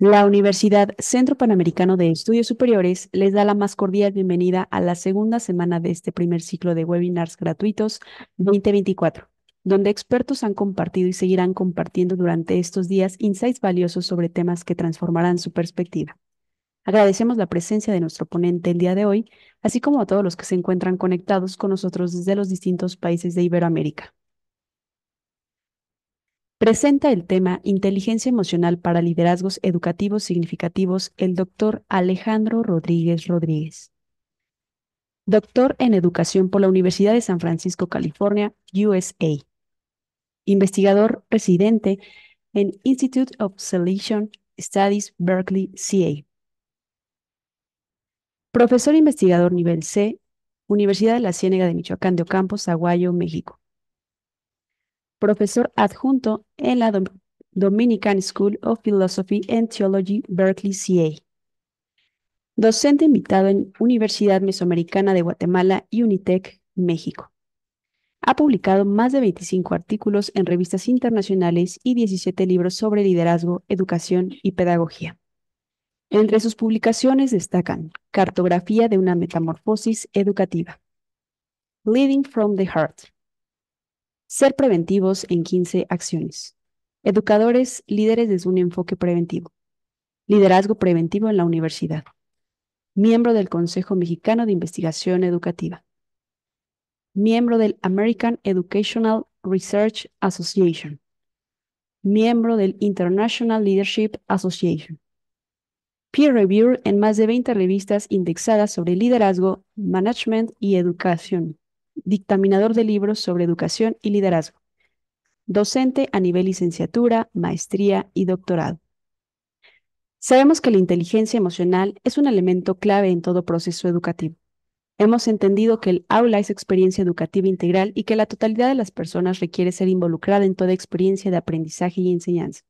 La Universidad Centro Panamericano de Estudios Superiores les da la más cordial bienvenida a la segunda semana de este primer ciclo de webinars gratuitos 2024, donde expertos han compartido y seguirán compartiendo durante estos días insights valiosos sobre temas que transformarán su perspectiva. Agradecemos la presencia de nuestro ponente el día de hoy, así como a todos los que se encuentran conectados con nosotros desde los distintos países de Iberoamérica presenta el tema Inteligencia emocional para liderazgos educativos significativos el doctor Alejandro Rodríguez Rodríguez. Doctor en Educación por la Universidad de San Francisco, California, USA. Investigador residente en Institute of Selection Studies, Berkeley, CA. Profesor investigador nivel C, Universidad de la Ciénega de Michoacán de Ocampo, Zaguayo, México profesor adjunto en la Dominican School of Philosophy and Theology, Berkeley, CA. Docente invitado en Universidad Mesoamericana de Guatemala y Unitec, México. Ha publicado más de 25 artículos en revistas internacionales y 17 libros sobre liderazgo, educación y pedagogía. Entre sus publicaciones destacan Cartografía de una metamorfosis educativa, Leading from the Heart, ser preventivos en 15 acciones. Educadores, líderes desde un enfoque preventivo. Liderazgo preventivo en la universidad. Miembro del Consejo Mexicano de Investigación Educativa. Miembro del American Educational Research Association. Miembro del International Leadership Association. Peer review en más de 20 revistas indexadas sobre liderazgo, management y educación dictaminador de libros sobre educación y liderazgo, docente a nivel licenciatura, maestría y doctorado. Sabemos que la inteligencia emocional es un elemento clave en todo proceso educativo. Hemos entendido que el aula es experiencia educativa integral y que la totalidad de las personas requiere ser involucrada en toda experiencia de aprendizaje y enseñanza.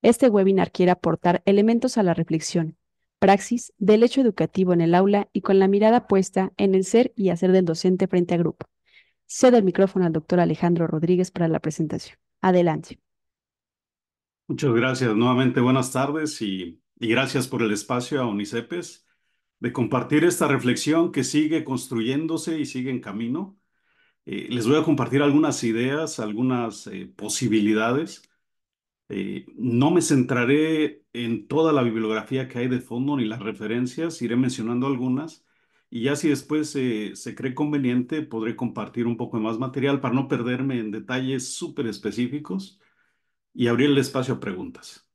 Este webinar quiere aportar elementos a la reflexión, praxis del hecho educativo en el aula y con la mirada puesta en el ser y hacer del docente frente a grupo. Cedo el micrófono al doctor Alejandro Rodríguez para la presentación. Adelante. Muchas gracias. Nuevamente buenas tardes y, gracias por el espacio a UNICEPES de compartir esta reflexión que sigue construyéndose y sigue en camino. Eh, les voy a compartir algunas ideas, algunas eh, posibilidades eh, no me centraré en toda la bibliografía que hay de fondo ni las referencias, iré mencionando algunas y ya si después se cree conveniente podré compartir un poco más material para no perderme en detalles súper específicos y abrir el espacio a preguntas.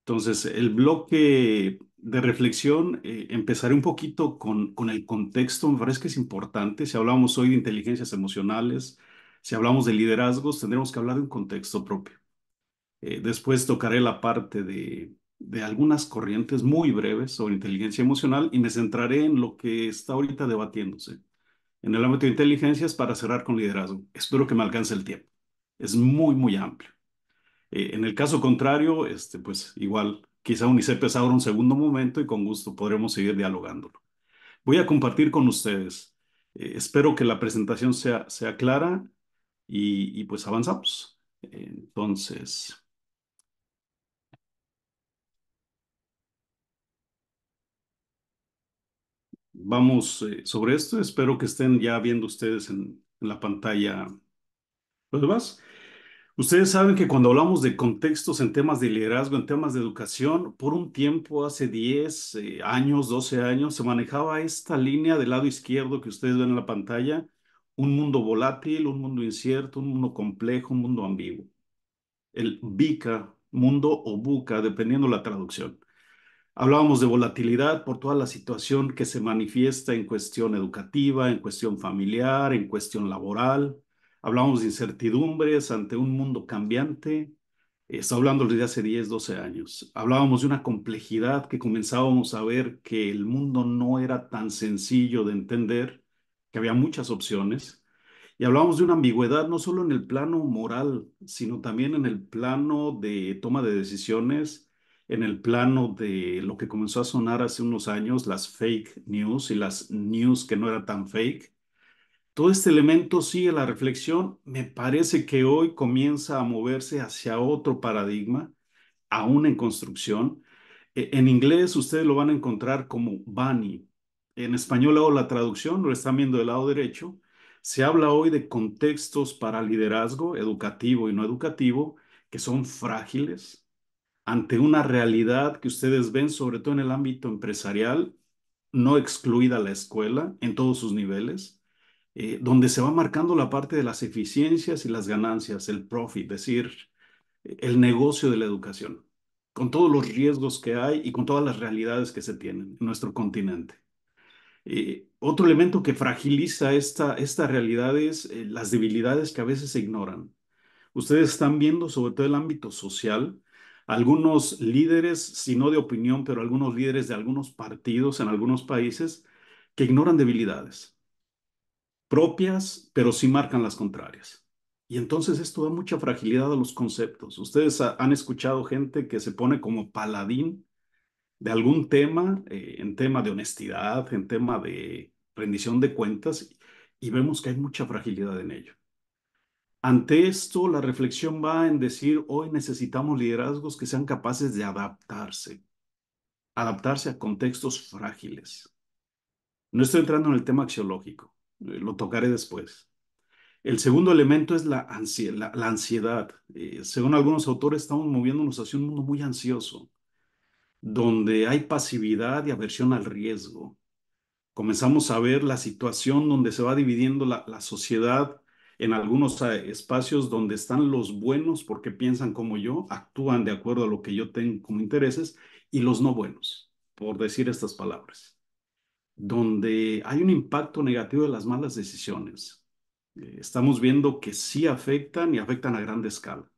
Entonces, el bloque de reflexión, eh, empezaré un poquito con, con el contexto, me parece que es importante. Si hablamos hoy de inteligencias emocionales, si hablamos de liderazgos, tendremos que hablar de un contexto propio. Eh, después tocaré la parte de, de algunas corrientes muy breves sobre inteligencia emocional y me centraré en lo que está ahorita debatiéndose en el ámbito de inteligencias para cerrar con liderazgo. Espero que me alcance el tiempo. Es muy, muy amplio. Eh, en el caso contrario, este, pues igual, quizá UNICEF ahora un segundo momento y con gusto podremos seguir dialogándolo. Voy a compartir con ustedes. Eh, espero que la presentación sea, sea clara y, y pues avanzamos. Entonces, vamos eh, sobre esto. Espero que estén ya viendo ustedes en, la pantalla los demás. Ustedes saben que cuando hablamos de contextos en temas de liderazgo, en temas de educación, por un tiempo, hace 10 eh, años, 12 años, se manejaba esta línea del lado izquierdo que ustedes ven en la pantalla, un mundo volátil, un mundo incierto, un mundo complejo, un mundo ambiguo. El BICA, mundo o buca, dependiendo la traducción. Hablábamos de volatilidad por toda la situación que se manifiesta en cuestión educativa, en cuestión familiar, en cuestión laboral. Hablábamos de incertidumbres ante un mundo cambiante. Está hablando desde hace 10, 12 años. Hablábamos de una complejidad que comenzábamos a ver que el mundo no era tan sencillo de entender, que había muchas opciones. Y hablábamos de una ambigüedad no solo en el plano moral, sino también en el plano de toma de decisiones en el plano de lo que comenzó a sonar hace unos años, las fake news y las news que no eran tan fake. Todo este elemento sigue la reflexión. Me parece que hoy comienza a moverse hacia otro paradigma, aún en construcción, E- En inglés ustedes lo van a encontrar como Bani. En español hago la traducción, lo están viendo del lado derecho. Se habla hoy de contextos para liderazgo educativo y no educativo que son frágiles ante una realidad que ustedes ven, sobre todo en el ámbito empresarial, no excluida la escuela en todos sus niveles, eh, donde se va marcando la parte de las eficiencias y las ganancias, el profit, es decir, el negocio de la educación, con todos los riesgos que hay y con todas las realidades que se tienen en nuestro continente. Eh, otro elemento que fragiliza esta, esta realidad es eh, las debilidades que a veces se ignoran. Ustedes están viendo, sobre todo el ámbito social, algunos líderes, si no de opinión, pero algunos líderes de algunos partidos en algunos países que ignoran debilidades propias, pero sí marcan las contrarias. Y entonces esto da mucha fragilidad a los conceptos. Ustedes ha- han escuchado gente que se pone como paladín de algún tema, eh, en tema de honestidad, en tema de rendición de cuentas, y vemos que hay mucha fragilidad en ello. Ante esto, la reflexión va en decir, hoy necesitamos liderazgos que sean capaces de adaptarse, adaptarse a contextos frágiles. No estoy entrando en el tema axiológico, eh, lo tocaré después. El segundo elemento es la, ansie- la- la ansiedad. Eh, según algunos autores, estamos moviéndonos hacia un mundo muy ansioso, donde hay pasividad y aversión al riesgo. Comenzamos a ver la situación donde se va dividiendo la sociedad en algunos eh, espacios donde están los buenos porque piensan como yo, actúan de acuerdo a lo que yo tengo como intereses, y los no buenos, por decir estas palabras, donde hay un impacto negativo de las malas decisiones. Eh, Estamos viendo que sí afectan y afectan a gran escala.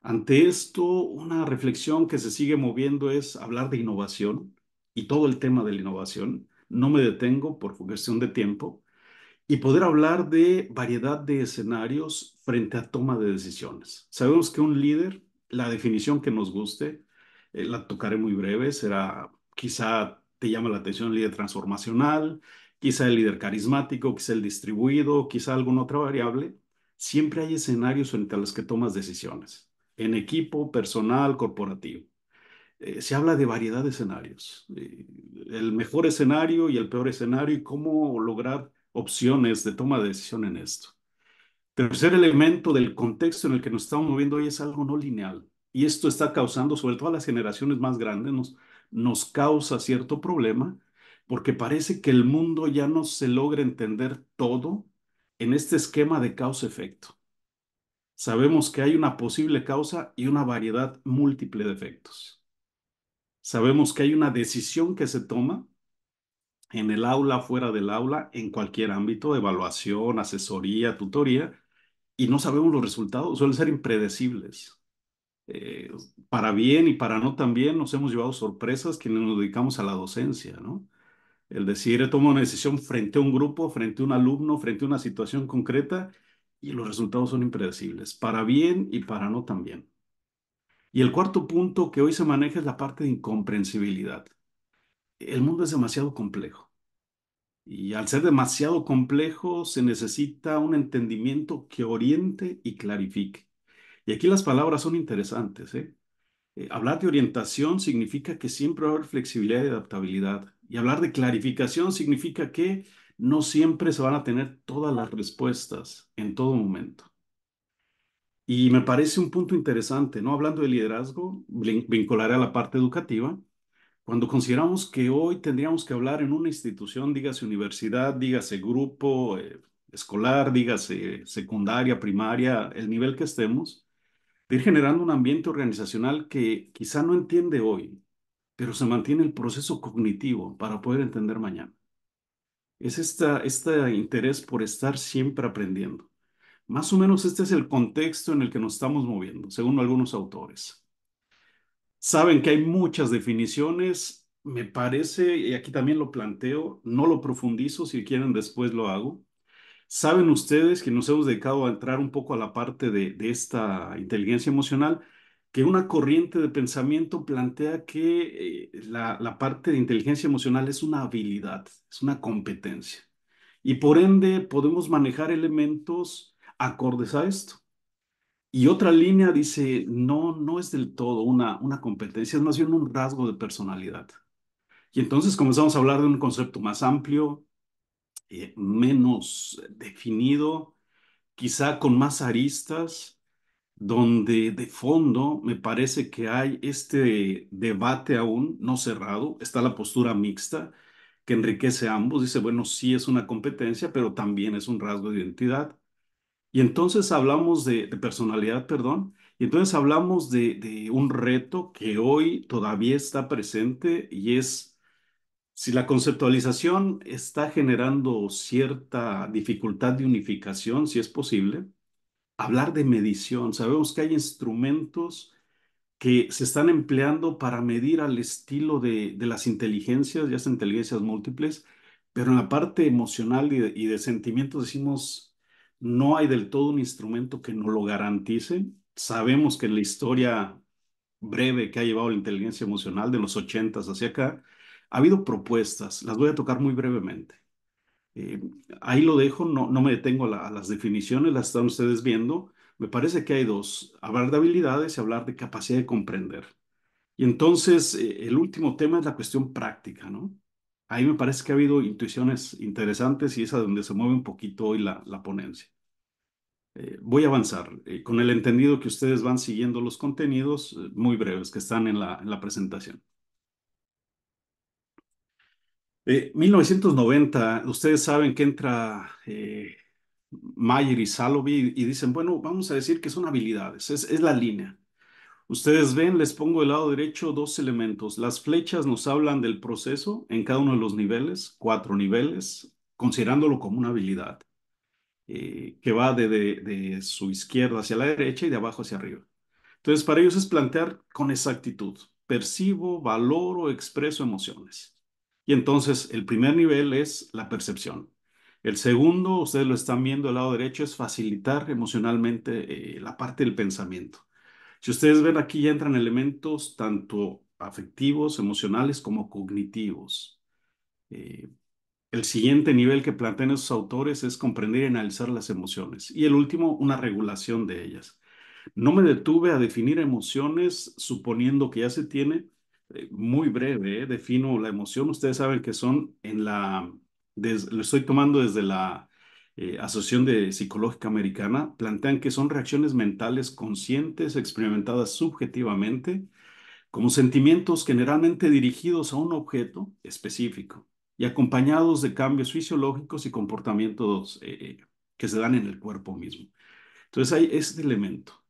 Ante esto, una reflexión que se sigue moviendo es hablar de innovación y todo el tema de la innovación. No me detengo por cuestión de tiempo y poder hablar de variedad de escenarios frente a toma de decisiones. Sabemos que un líder, la definición que nos guste, eh, la tocaré muy breve, será quizá te llama la atención el líder transformacional, quizá el líder carismático, quizá el distribuido, quizá alguna otra variable. Siempre hay escenarios frente a los que tomas decisiones, en equipo, personal, corporativo. Eh, se habla de variedad de escenarios, eh, el mejor escenario y el peor escenario y cómo lograr opciones de toma de decisión en esto. Tercer elemento del contexto en el que nos estamos moviendo hoy es algo no lineal. Y esto está causando, sobre todo a las generaciones más grandes, nos, nos causa cierto problema porque parece que el mundo ya no se logra entender todo en este esquema de causa-efecto. Sabemos que hay una posible causa y una variedad múltiple de efectos. Sabemos que hay una decisión que se toma en el aula, fuera del aula, en cualquier ámbito, evaluación, asesoría, tutoría, y no sabemos los resultados, suelen ser impredecibles. Eh, para bien y para no tan bien nos hemos llevado sorpresas quienes nos dedicamos a la docencia, ¿no? El decir, he tomado una decisión frente a un grupo, frente a un alumno, frente a una situación concreta, y los resultados son impredecibles, para bien y para no tan bien. Y el cuarto punto que hoy se maneja es la parte de incomprensibilidad. El mundo es demasiado complejo. Y al ser demasiado complejo, se necesita un entendimiento que oriente y clarifique. Y aquí las palabras son interesantes, ¿eh? Eh, hablar de orientación significa que siempre va a haber flexibilidad y adaptabilidad. Y hablar de clarificación significa que no siempre se van a tener todas las respuestas en todo momento. Y me parece un punto interesante, ¿no? Hablando de liderazgo, vin- vincularé a la parte educativa. Cuando consideramos que hoy tendríamos que hablar en una institución, dígase universidad, dígase grupo eh, escolar, dígase secundaria, primaria, el nivel que estemos, de ir generando un ambiente organizacional que quizá no entiende hoy, pero se mantiene el proceso cognitivo para poder entender mañana. Es esta, este interés por estar siempre aprendiendo. Más o menos este es el contexto en el que nos estamos moviendo, según algunos autores. Saben que hay muchas definiciones, me parece, y aquí también lo planteo, no lo profundizo, si quieren después lo hago. Saben ustedes que nos hemos dedicado a entrar un poco a la parte de, de esta inteligencia emocional, que una corriente de pensamiento plantea que eh, la, la parte de inteligencia emocional es una habilidad, es una competencia. Y por ende podemos manejar elementos acordes a esto. Y otra línea dice, no, no es del todo una, una competencia, es más bien un rasgo de personalidad. Y entonces comenzamos a hablar de un concepto más amplio, eh, menos definido, quizá con más aristas, donde de fondo me parece que hay este debate aún no cerrado, está la postura mixta que enriquece a ambos, dice, bueno, sí es una competencia, pero también es un rasgo de identidad. Y entonces hablamos de, personalidad, perdón, y entonces hablamos de, un reto que hoy todavía está presente y es si la conceptualización está generando cierta dificultad de unificación, si es posible, hablar de medición. Sabemos que hay instrumentos que se están empleando para medir al estilo de, de las inteligencias, ya sean inteligencias múltiples, pero en la parte emocional y de sentimientos decimos, no hay del todo un instrumento que nos lo garantice. Sabemos que en la historia breve que ha llevado la inteligencia emocional de los ochentas hacia acá, ha habido propuestas, las voy a tocar muy brevemente. Eh, ahí lo dejo, no, no me detengo a las definiciones, las están ustedes viendo. Me parece que hay dos, hablar de habilidades y hablar de capacidad de comprender. Y entonces, eh, el último tema es la cuestión práctica, ¿no? Ahí me parece que ha habido intuiciones interesantes y es a donde se mueve un poquito hoy la, la ponencia. Eh, voy a avanzar eh, con el entendido que ustedes van siguiendo los contenidos eh, muy breves que están en la, en la presentación. Eh, 1990, ustedes saben que entra Mayer y Salovey y dicen, bueno, vamos a decir que son habilidades, es, es la línea. Ustedes ven, les pongo del lado derecho dos elementos. Las flechas nos hablan del proceso en cada uno de los niveles, cuatro niveles, considerándolo como una habilidad, eh, que va de, su izquierda hacia la derecha y de abajo hacia arriba. Entonces, para ellos es plantear con exactitud, percibo, valoro, expreso emociones. Y entonces, el primer nivel es la percepción. El segundo, ustedes lo están viendo al lado derecho, es facilitar emocionalmente eh, la parte del pensamiento. Si ustedes ven aquí ya entran elementos tanto afectivos, emocionales como cognitivos. Eh, el siguiente nivel que plantean esos autores es comprender y analizar las emociones. Y el último, una regulación de ellas. No me detuve a definir emociones suponiendo que ya se tiene. eh, muy breve, eh, defino la emoción. Ustedes saben que son en la, des- lo estoy tomando desde la eh, Asociación de Psicológica Americana, plantean que son reacciones mentales conscientes, experimentadas subjetivamente, como sentimientos generalmente dirigidos a un objeto específico y acompañados de cambios fisiológicos y comportamientos eh, que se dan en el cuerpo mismo. Entonces hay este elemento.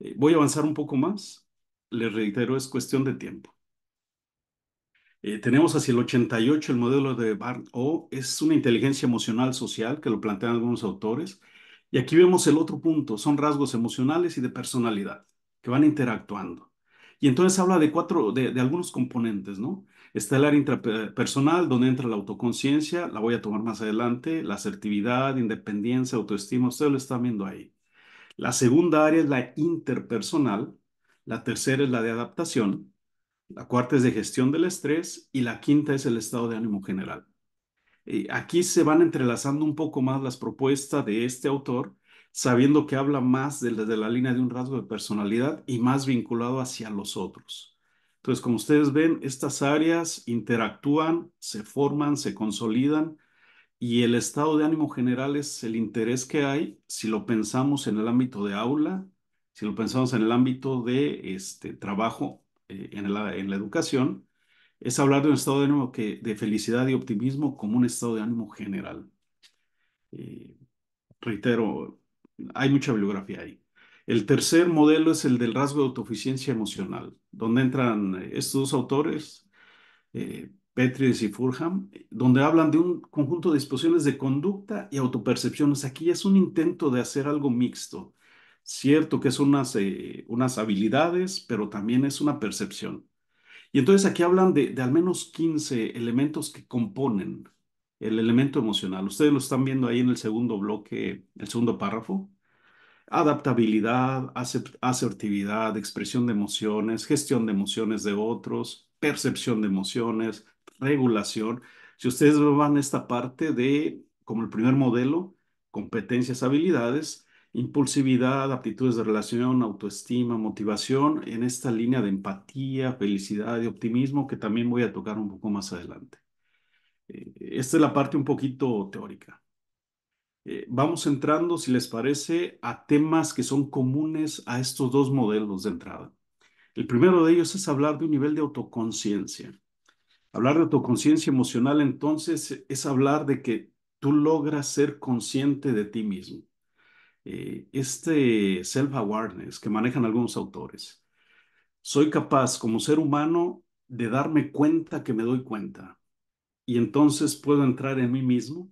Eh, voy a avanzar un poco más. Les reitero, es cuestión de tiempo. Eh, tenemos hacia el 88 el modelo de Barn O, es una inteligencia emocional social que lo plantean algunos autores. Y aquí vemos el otro punto, son rasgos emocionales y de personalidad que van interactuando. Y entonces habla de cuatro, de, de algunos componentes, ¿no? Está el área intrapersonal, donde entra la autoconciencia, la voy a tomar más adelante, la asertividad, independencia, autoestima, ustedes lo están viendo ahí. La segunda área es la interpersonal, la tercera es la de adaptación, la cuarta es de gestión del estrés y la quinta es el estado de ánimo general. Eh, aquí se van entrelazando un poco más las propuestas de este autor, sabiendo que habla más de la, la línea de un rasgo de personalidad y más vinculado hacia los otros. Entonces, como ustedes ven, estas áreas interactúan, se forman, se consolidan y el estado de ánimo general es el interés que hay si lo pensamos en el ámbito de aula, si lo pensamos en el ámbito de este, trabajo eh, en la, en la educación, es hablar de un estado de ánimo que, de felicidad y optimismo como un estado de ánimo general. Eh, reitero, hay mucha bibliografía ahí. El tercer modelo es el del rasgo de autoeficiencia emocional, donde entran eh, estos dos autores, eh, y Furham, donde hablan de un conjunto de disposiciones de conducta y autopercepciones. Aquí es un intento de hacer algo mixto. Cierto que son unas, eh, unas habilidades, pero también es una percepción. Y entonces aquí hablan de, al menos 15 elementos que componen el elemento emocional. Ustedes lo están viendo ahí en el segundo bloque, el segundo párrafo. Adaptabilidad, asertividad, expresión de emociones, gestión de emociones de otros, percepción de emociones, regulación. Si ustedes van a esta parte de, como el primer modelo, competencias, habilidades, impulsividad, aptitudes de relación, autoestima, motivación, en esta línea de empatía, felicidad y optimismo que también voy a tocar un poco más adelante. Eh, esta es la parte un poquito teórica. Eh, vamos entrando, si les parece, a temas que son comunes a estos dos modelos de entrada. El primero de ellos es hablar de un nivel de autoconciencia. Hablar de autoconciencia emocional, entonces, es hablar de que tú logras ser consciente de ti mismo. Eh, este self-awareness que manejan algunos autores. Soy capaz como ser humano de darme cuenta que me doy cuenta. Y entonces puedo entrar en mí mismo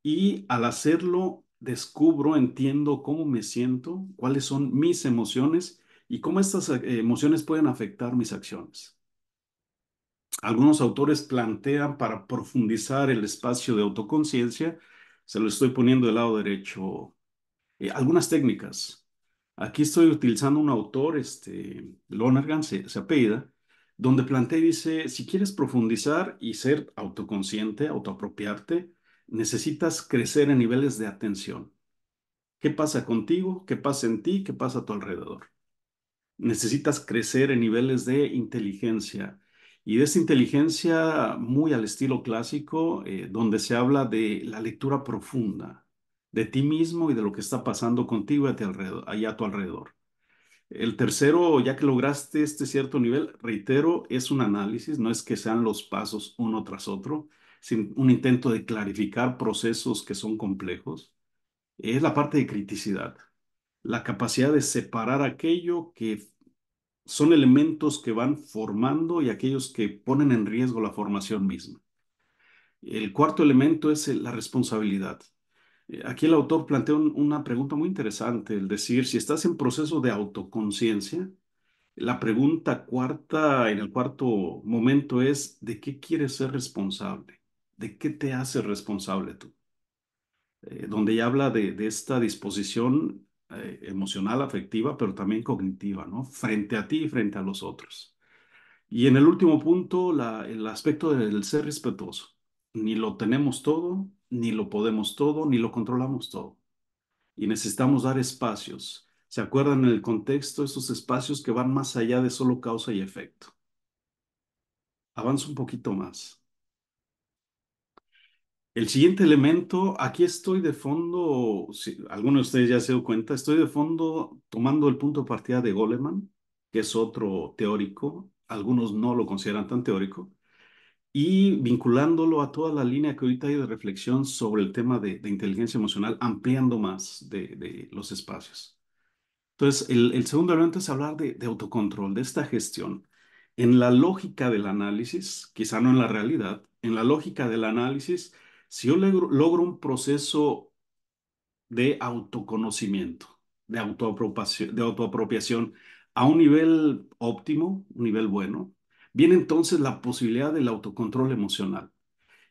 y al hacerlo descubro, entiendo cómo me siento, cuáles son mis emociones y cómo estas eh, emociones pueden afectar mis acciones. Algunos autores plantean para profundizar el espacio de autoconciencia, se lo estoy poniendo del lado derecho, eh, algunas técnicas. Aquí estoy utilizando un autor, este, Lonergan, se, se apellida, donde plantea y dice, si quieres profundizar y ser autoconsciente, autoapropiarte, necesitas crecer en niveles de atención. ¿Qué pasa contigo? ¿Qué pasa en ti? ¿Qué pasa a tu alrededor? Necesitas crecer en niveles de inteligencia. Y de esta inteligencia muy al estilo clásico, eh, donde se habla de la lectura profunda de ti mismo y de lo que está pasando contigo a, alrededor, allá a tu alrededor. El tercero, ya que lograste este cierto nivel, reitero, es un análisis, no es que sean los pasos uno tras otro, sin un intento de clarificar procesos que son complejos, es la parte de criticidad, la capacidad de separar aquello que son elementos que van formando y aquellos que ponen en riesgo la formación misma. El cuarto elemento es la responsabilidad. Aquí el autor plantea una pregunta muy interesante, el decir, si estás en proceso de autoconciencia, la pregunta cuarta, en el cuarto momento es, ¿de qué quieres ser responsable? ¿De qué te hace responsable tú? Eh, donde ya habla de, esta disposición eh, emocional, afectiva, pero también cognitiva, ¿no? Frente a ti y frente a los otros. Y en el último punto, el aspecto del ser respetuoso. Ni lo tenemos todo, ni lo podemos todo, ni lo controlamos todo. Y necesitamos dar espacios. ¿Se acuerdan en el contexto estos espacios que van más allá de solo causa y efecto? Avanza un poquito más. El siguiente elemento, aquí estoy de fondo, si alguno de ustedes ya se dio cuenta, estoy de fondo tomando el punto de partida de Goleman, que es otro teórico, algunos no lo consideran tan teórico, y vinculándolo a toda la línea que ahorita hay de reflexión sobre el tema de, inteligencia emocional, ampliando más de, los espacios. Entonces, el, segundo elemento es hablar de, de autocontrol, de esta gestión. En la lógica del análisis, quizá no en la realidad, en la lógica del análisis, si yo logro, un proceso de autoconocimiento, de de autoapropiación a un nivel óptimo, un nivel bueno, viene entonces la posibilidad del autocontrol emocional.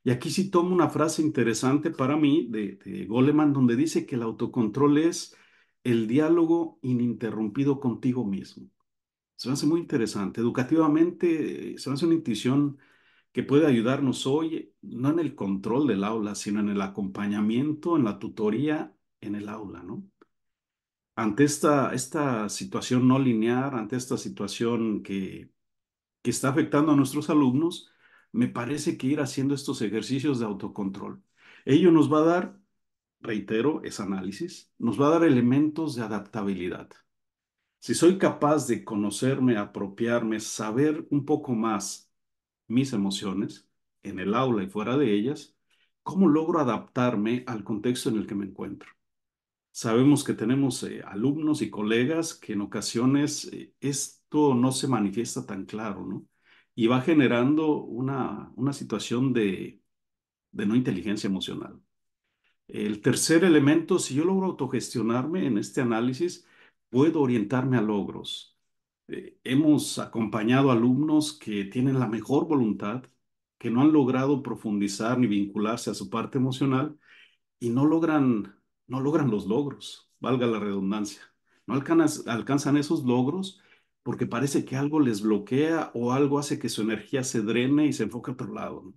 Y aquí sí tomo una frase interesante para mí de, de Goleman, donde dice que el autocontrol es el diálogo ininterrumpido contigo mismo. Se me hace muy interesante. Educativamente, se me hace una intuición que puede ayudarnos hoy, no en el control del aula, sino en el acompañamiento, en la tutoría en el aula, ¿no? Ante esta, esta situación no lineal, ante esta situación que, que está afectando a nuestros alumnos, me parece que ir haciendo estos ejercicios de autocontrol. Ello nos va a dar, reitero, ese análisis, nos va a dar elementos de adaptabilidad. Si soy capaz de conocerme, apropiarme, saber un poco más mis emociones en el aula y fuera de ellas, ¿cómo logro adaptarme al contexto en el que me encuentro? Sabemos que tenemos eh, alumnos y colegas que en ocasiones eh, no se manifiesta tan claro, ¿no? Y va generando una, una situación de, de no inteligencia emocional. El tercer elemento, si yo logro autogestionarme en este análisis, puedo orientarme a logros. Eh, hemos acompañado alumnos que tienen la mejor voluntad, que no han logrado profundizar ni vincularse a su parte emocional y no logran, no logran los logros, valga la redundancia. No alcanzan esos logros porque parece que algo les bloquea o algo hace que su energía se drene y se enfoque a otro lado.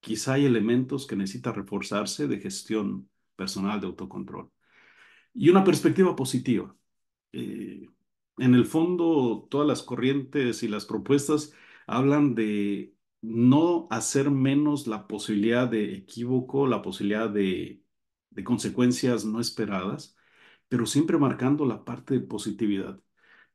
Quizá hay elementos que necesitan reforzarse de gestión personal, de autocontrol. y una perspectiva positiva. Eh, en el fondo, todas las corrientes y las propuestas hablan de no hacer menos la posibilidad de equívoco, la posibilidad de, de consecuencias no esperadas, pero siempre marcando la parte de positividad.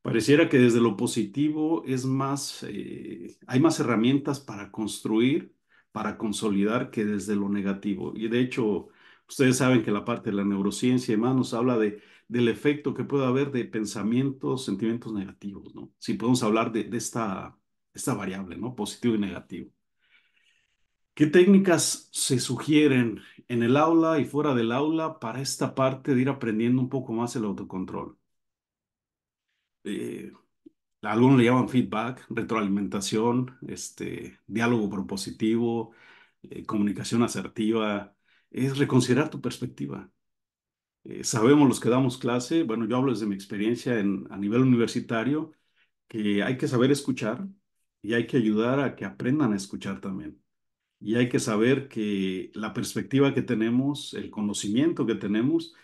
Pareciera que desde lo positivo es más, eh, hay más herramientas para construir, para consolidar que desde lo negativo. Y de hecho, ustedes saben que la parte de la neurociencia y demás nos habla de, del efecto que puede haber de pensamientos, sentimientos negativos, ¿no? Si podemos hablar de, de esta, esta variable, ¿no? Positivo y negativo. ¿Qué técnicas se sugieren en el aula y fuera del aula para esta parte de ir aprendiendo un poco más el autocontrol? Eh, algunos le llaman feedback, retroalimentación, este, diálogo propositivo, eh, comunicación asertiva, es reconsiderar tu perspectiva. Eh, sabemos los que damos clase, bueno, yo hablo desde mi experiencia en, a nivel universitario, que hay que saber escuchar y hay que ayudar a que aprendan a escuchar también. Y hay que saber que la perspectiva que tenemos, el conocimiento que tenemos,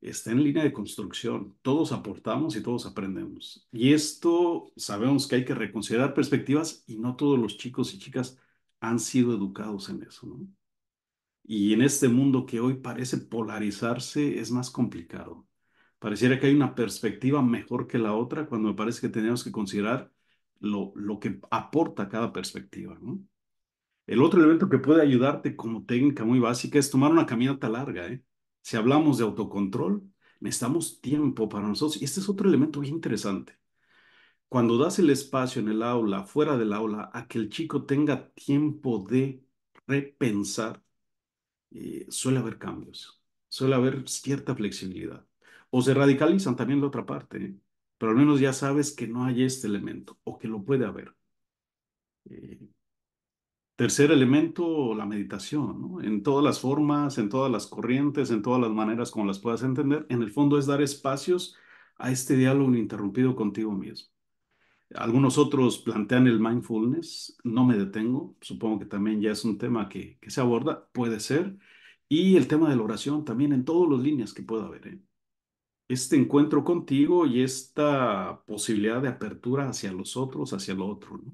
está en línea de construcción. Todos aportamos y todos aprendemos. Y esto sabemos que hay que reconsiderar perspectivas y no todos los chicos y chicas han sido educados en eso. Y en este mundo que hoy parece polarizarse es más complicado. Pareciera que hay una perspectiva mejor que la otra cuando me parece que tenemos que considerar lo, lo que aporta cada perspectiva. El otro elemento que puede ayudarte como técnica muy básica es tomar una caminata larga, ¿eh? Si hablamos de autocontrol, necesitamos tiempo para nosotros. Y este es otro elemento bien interesante. Cuando das el espacio en el aula, fuera del aula, a que el chico tenga tiempo de repensar, eh, suele haber cambios, suele haber cierta flexibilidad. O se radicalizan también de otra parte, ¿eh? pero al menos ya sabes que no hay este elemento o que lo puede haber. Eh, Tercer elemento, la meditación, ¿no? En todas las formas, en todas las corrientes, en todas las maneras como las puedas entender, en el fondo es dar espacios a este diálogo ininterrumpido contigo mismo. Algunos otros plantean el mindfulness, no me detengo, supongo que también ya es un tema que, que se aborda, puede ser, y el tema de la oración también en todas las líneas que pueda haber. ¿eh? Este encuentro contigo y esta posibilidad de apertura hacia los otros, hacia lo otro, ¿no?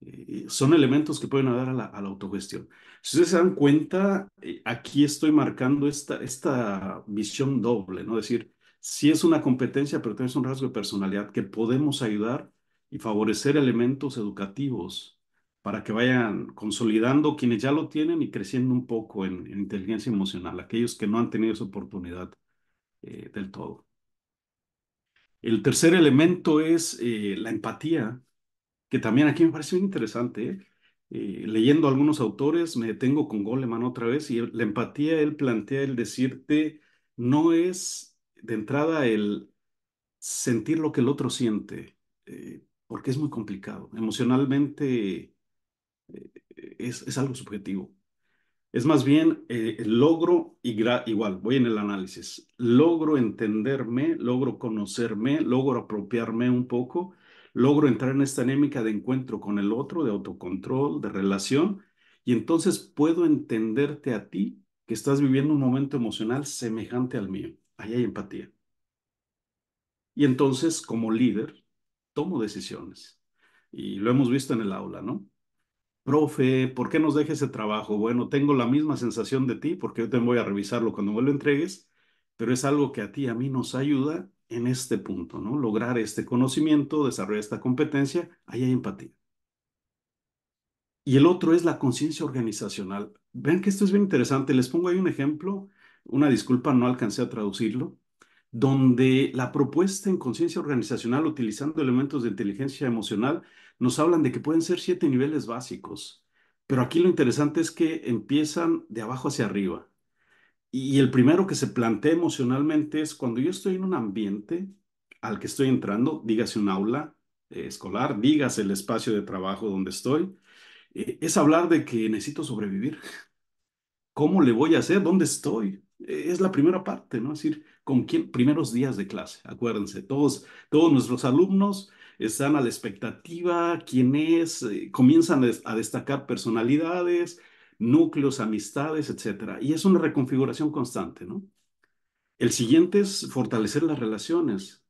Eh, son elementos que pueden ayudar a la, a la, autogestión. Si ustedes se dan cuenta, eh, aquí estoy marcando esta, esta visión doble, ¿no? Es decir, sí es una competencia, pero también es un rasgo de personalidad que podemos ayudar y favorecer elementos educativos para que vayan consolidando quienes ya lo tienen y creciendo un poco en, en inteligencia emocional, aquellos que no han tenido esa oportunidad eh, del todo. El tercer elemento es la empatía que también aquí me parece muy interesante. ¿eh? Leyendo algunos autores, me detengo con Goleman otra vez, y la empatía, él plantea el decirte, no es de entrada el sentir lo que el otro siente, eh, porque es muy complicado. Emocionalmente eh, es, es algo subjetivo. Es más bien logro, igual, voy en el análisis, logro entenderme, logro conocerme, logro apropiarme un poco logro entrar en esta anémica de encuentro con el otro, de autocontrol, de relación, y entonces puedo entenderte a ti que estás viviendo un momento emocional semejante al mío. Ahí hay empatía. Y entonces, como líder, tomo decisiones. Y lo hemos visto en el aula, ¿no? Profe, ¿por qué nos deja ese trabajo? Bueno, tengo la misma sensación de ti porque yo te voy a revisarlo cuando me lo entregues, pero es algo que a ti, a mí nos ayuda en este punto, ¿no? Lograr este conocimiento, desarrollar esta competencia, ahí hay empatía. Y el otro es la conciencia organizacional. Vean que esto es bien interesante. Les pongo ahí un ejemplo, una disculpa, no alcancé a traducirlo, donde la propuesta en conciencia organizacional utilizando elementos de inteligencia emocional nos hablan de que pueden ser siete niveles básicos. Pero aquí lo interesante es que empiezan de abajo hacia arriba. Y el primero que se plantea emocionalmente es cuando yo estoy en un ambiente al que estoy entrando, dígase un aula eh, escolar, dígase el espacio de trabajo donde estoy, eh, es hablar de que necesito sobrevivir. ¿Cómo le voy a hacer? ¿Dónde estoy? Eh, es la primera parte, ¿no? Es decir, con quién, primeros días de clase, acuérdense, todos, todos nuestros alumnos están a la expectativa, quién es, comienzan a destacar personalidades, núcleos, amistades, etcétera. Y es una reconfiguración constante, ¿no? El siguiente es fortalecer las relaciones.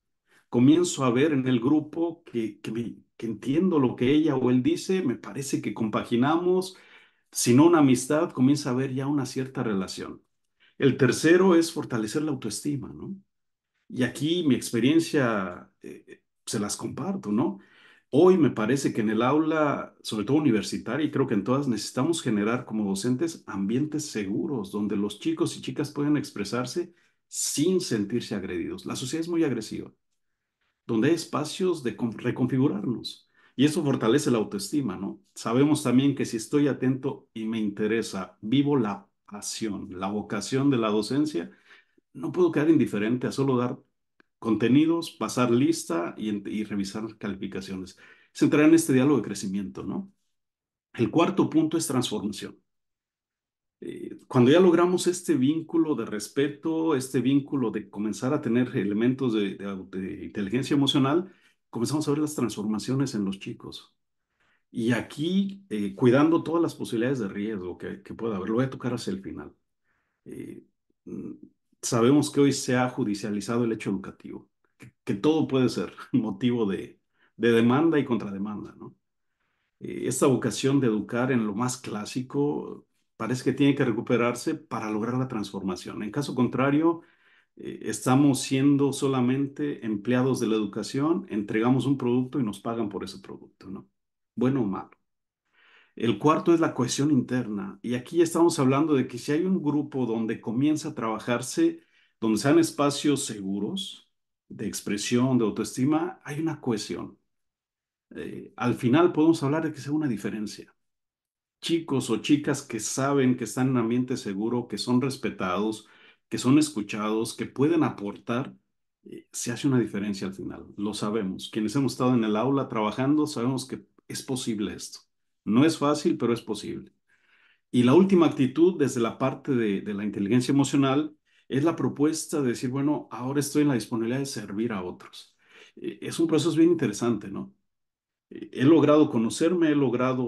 Comienzo a ver en el grupo que, que, me, que entiendo lo que ella o él dice, me parece que compaginamos, si no una amistad, comienza a haber ya una cierta relación. El tercero es fortalecer la autoestima, ¿no? Y aquí mi experiencia eh, se las comparto, ¿no? Hoy me parece que en el aula, sobre todo universitaria, y creo que en todas, necesitamos generar como docentes ambientes seguros donde los chicos y chicas puedan expresarse sin sentirse agredidos. La sociedad es muy agresiva, donde hay espacios de reconfigurarnos. Y eso fortalece la autoestima, ¿no? Sabemos también que si estoy atento y me interesa, vivo la pasión, la vocación de la docencia, no puedo quedar indiferente a solo dar contenidos, pasar lista y, y revisar calificaciones. Se entrará en este diálogo de crecimiento, ¿no? El cuarto punto es transformación. Eh, cuando ya logramos este vínculo de respeto, este vínculo de comenzar a tener elementos de, de, de inteligencia emocional, comenzamos a ver las transformaciones en los chicos. Y aquí, eh, cuidando todas las posibilidades de riesgo que, que, pueda haber, lo voy a tocar hacia el final. Eh, mm, sabemos que hoy se ha judicializado el hecho educativo, que, todo puede ser motivo de, de, demanda y contrademanda. Eh, esta vocación de educar en lo más clásico parece que tiene que recuperarse para lograr la transformación. En caso contrario, eh, estamos siendo solamente empleados de la educación, entregamos un producto y nos pagan por ese producto, ¿no? Bueno o malo. El cuarto es la cohesión interna. Y aquí estamos hablando de que si hay un grupo donde comienza a trabajarse, donde sean espacios seguros de expresión, de autoestima, hay una cohesión. Eh, al final podemos hablar de que sea una diferencia chicos o chicas que saben que están en un ambiente seguro, que son respetados, que son escuchados, que pueden aportar, eh, se hace una diferencia al final. Lo sabemos. Quienes hemos estado en el aula trabajando, sabemos que es posible esto. No es fácil, pero es posible. Y la última actitud desde la parte de, de la inteligencia emocional es la propuesta de decir, bueno, ahora estoy en la disponibilidad de servir a otros. Eh, es un proceso bien interesante, ¿no? He logrado conocerme, he logrado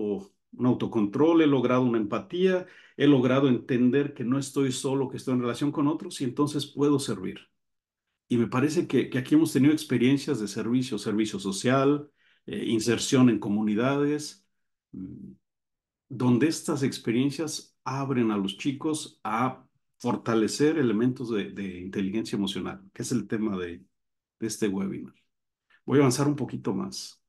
un autocontrol, he logrado una empatía, he logrado entender que no estoy solo, que estoy en relación con otros y entonces puedo servir. Y me parece que, que aquí hemos tenido experiencias de servicio, servicio social, eh, inserción en comunidades, donde estas experiencias abren a los chicos a fortalecer elementos de, inteligencia emocional, que es el tema de, de este webinar. Voy a avanzar un poquito más.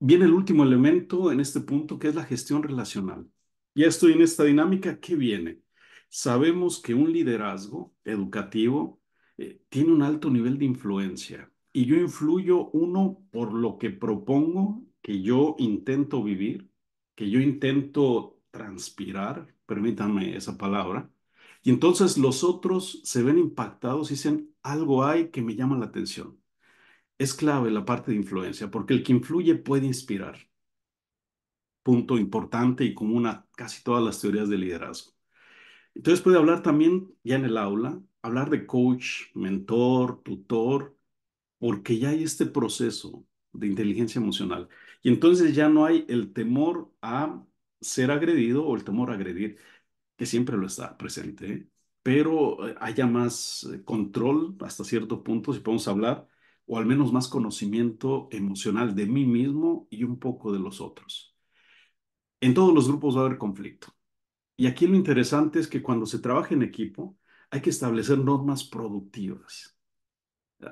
Viene el último elemento en este punto, que es la gestión relacional. Ya estoy en esta dinámica, ¿qué viene? Sabemos que un liderazgo educativo eh, tiene un alto nivel de influencia y yo influyo, uno, por lo que propongo, que yo intento vivir, que yo intento transpirar, permítanme esa palabra, y entonces los otros se ven impactados y dicen, algo hay que me llama la atención es clave la parte de influencia, porque el que influye puede inspirar. Punto importante y común a casi todas las teorías de liderazgo. Entonces puede hablar también ya en el aula, hablar de coach, mentor, tutor, porque ya hay este proceso de inteligencia emocional. Y entonces ya no hay el temor a ser agredido o el temor a agredir, que siempre lo está presente, ¿eh? pero eh, haya más eh, control hasta cierto punto, si podemos hablar, o al menos más conocimiento emocional de mí mismo y un poco de los otros. En todos los grupos va a haber conflicto. Y aquí lo interesante es que cuando se trabaja en equipo hay que establecer normas productivas.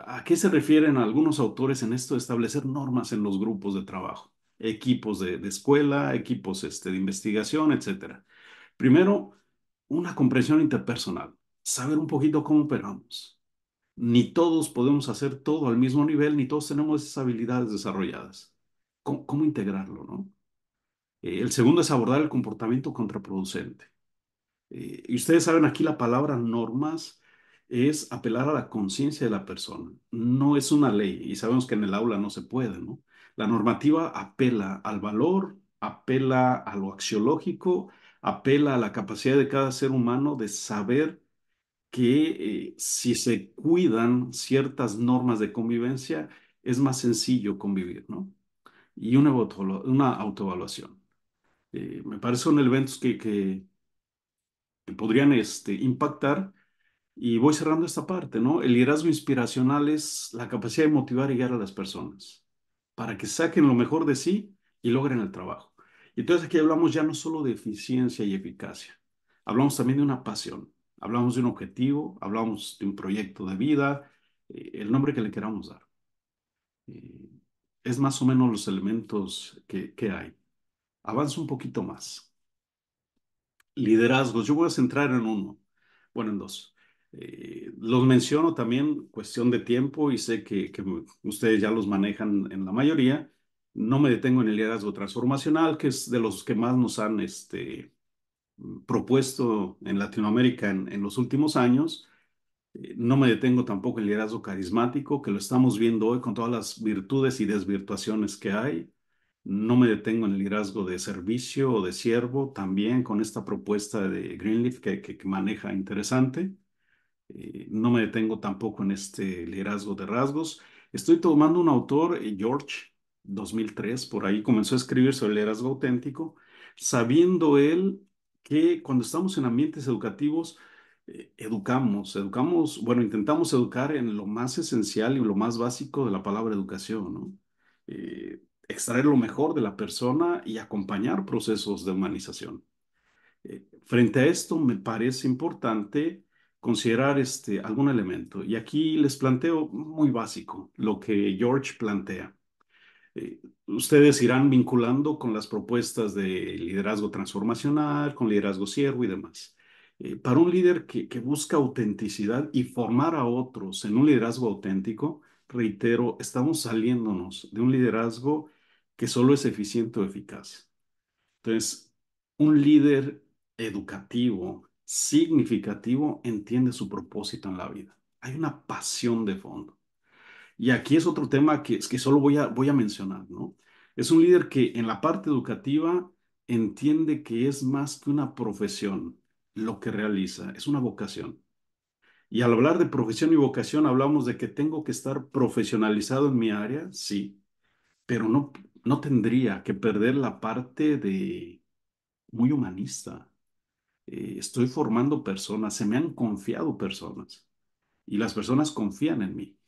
¿A qué se refieren algunos autores en esto de establecer normas en los grupos de trabajo? Equipos de, escuela, equipos este, de investigación, etc. Primero, una comprensión interpersonal, saber un poquito cómo operamos ni todos podemos hacer todo al mismo nivel, ni todos tenemos esas habilidades desarrolladas. ¿Cómo, cómo integrarlo, no? Eh, el segundo es abordar el comportamiento contraproducente. Eh, y ustedes saben aquí la palabra normas es apelar a la conciencia de la persona. No es una ley y sabemos que en el aula no se puede, ¿no? La normativa apela al valor, apela a lo axiológico, apela a la capacidad de cada ser humano de saber que eh, si se cuidan ciertas normas de convivencia, es más sencillo convivir, ¿no? Y una, una autoevaluación. Eh, me parece son elementos que, que, que podrían este, impactar. Y voy cerrando esta parte, ¿no? El liderazgo inspiracional es la capacidad de motivar y guiar a las personas para que saquen lo mejor de sí y logren el trabajo. Y entonces aquí hablamos ya no solo de eficiencia y eficacia, hablamos también de una pasión, hablamos de un objetivo, hablamos de un proyecto de vida, eh, el nombre que le queramos dar. Eh, es más o menos los elementos que, que hay. Avanza un poquito más. Liderazgos, yo voy a centrar en uno, bueno, en dos. Eh, los menciono también, cuestión de tiempo, y sé que, ustedes ya los manejan en la mayoría. No me detengo en el liderazgo transformacional, que es de los que más nos han este, propuesto en Latinoamérica en, los últimos años. Eh, no me detengo tampoco en el liderazgo carismático, que lo estamos viendo hoy con todas las virtudes y desvirtuaciones que hay. No me detengo en el liderazgo de servicio o de siervo, también con esta propuesta de Greenleaf que maneja interesante. Eh, no me detengo tampoco en este liderazgo de rasgos. Estoy tomando un autor, eh, George, 2003, por ahí comenzó a escribir sobre el liderazgo auténtico, sabiendo él que cuando estamos en ambientes educativos, eh, educamos, educamos, bueno, intentamos educar en lo más esencial y lo más básico de la palabra educación, ¿no? Extraer lo mejor de la persona y acompañar procesos de humanización. Frente a esto, me parece importante considerar este, algún elemento. Y aquí les planteo muy básico lo que George plantea. Eh, ustedes irán vinculando con las propuestas de liderazgo transformacional, con liderazgo siervo y demás. Eh, para un líder que, que busca autenticidad y formar a otros en un liderazgo auténtico, reitero, estamos saliéndonos de un liderazgo que solo es eficiente o eficaz. Entonces, un líder educativo, significativo, entiende su propósito en la vida. Hay una pasión de fondo. Y aquí es otro tema que, que solo voy a, voy a mencionar, ¿no? Es un líder que en la parte educativa entiende que es más que una profesión lo que realiza, es una vocación. Y al hablar de profesión y vocación hablamos de que tengo que estar profesionalizado en mi área, sí, pero no, no tendría que perder la parte de muy humanista. Eh, estoy formando personas, se me han confiado personas y las personas confían en mí,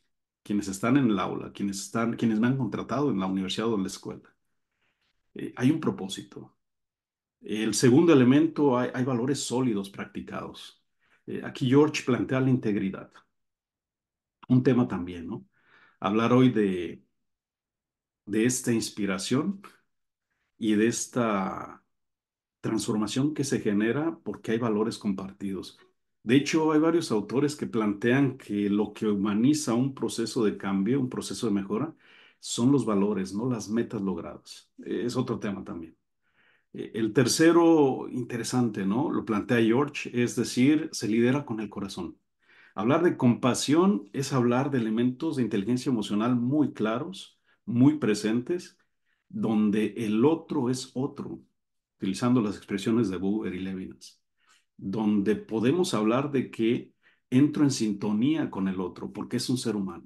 quienes están en el aula, quienes, están, quienes me han contratado en la universidad o en la escuela. Eh, hay un propósito. El segundo elemento, hay, valores sólidos practicados. Eh, aquí George plantea la integridad. Un tema también, ¿no? Hablar hoy de, de esta inspiración y de esta transformación que se genera porque hay valores compartidos. De hecho, hay varios autores que plantean que lo que humaniza un proceso de cambio, un proceso de mejora, son los valores, no las metas logradas. Es otro tema también. Eh, el tercero, interesante, ¿no? Lo plantea George, es decir, se lidera con el corazón. Hablar de compasión es hablar de elementos de inteligencia emocional muy claros, muy presentes, donde el otro es otro, utilizando las expresiones de Buber y Levinas, donde podemos hablar de que entro en sintonía con el otro, porque es un ser humano.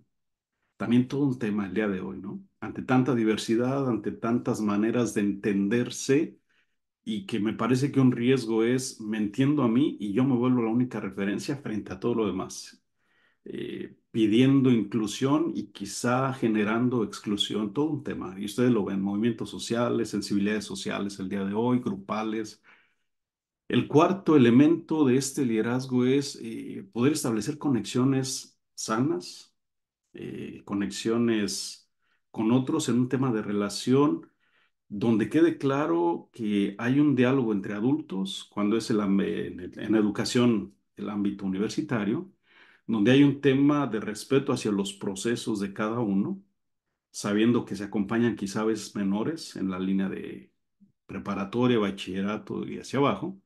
También todo un tema el día de hoy, ¿no? Ante tanta diversidad, ante tantas maneras de entenderse, y que me parece que un riesgo es me entiendo a mí y yo me vuelvo la única referencia frente a todo lo demás, eh, pidiendo inclusión y quizá generando exclusión, todo un tema. Y ustedes lo ven, movimientos sociales, sensibilidades sociales el día de hoy, grupales. El cuarto elemento de este liderazgo es eh, poder establecer conexiones sanas, eh, conexiones con otros en un tema de relación donde quede claro que hay un diálogo entre adultos, cuando es el, en, educación el ámbito universitario, donde hay un tema de respeto hacia los procesos de cada uno, sabiendo que se acompañan quizá veces menores en la línea de preparatoria, bachillerato y hacia abajo,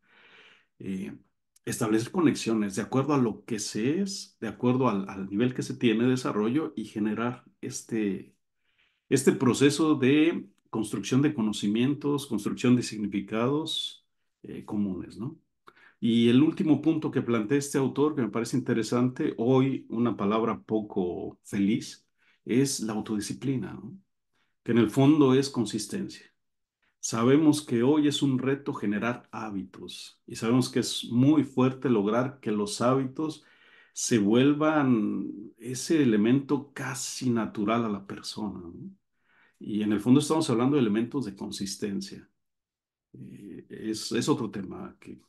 eh, establecer conexiones de acuerdo a lo que se es, de acuerdo al, al nivel que se tiene de desarrollo y generar este, este proceso de construcción de conocimientos, construcción de significados eh, comunes, ¿no? Y el último punto que plantea este autor, que me parece interesante, hoy una palabra poco feliz, es la autodisciplina, que en el fondo es consistencia. Sabemos que hoy es un reto generar hábitos y sabemos que es muy fuerte lograr que los hábitos se vuelvan ese elemento casi natural a la persona. Y en el fondo estamos hablando de elementos de consistencia. Eh, es, es, otro tema que,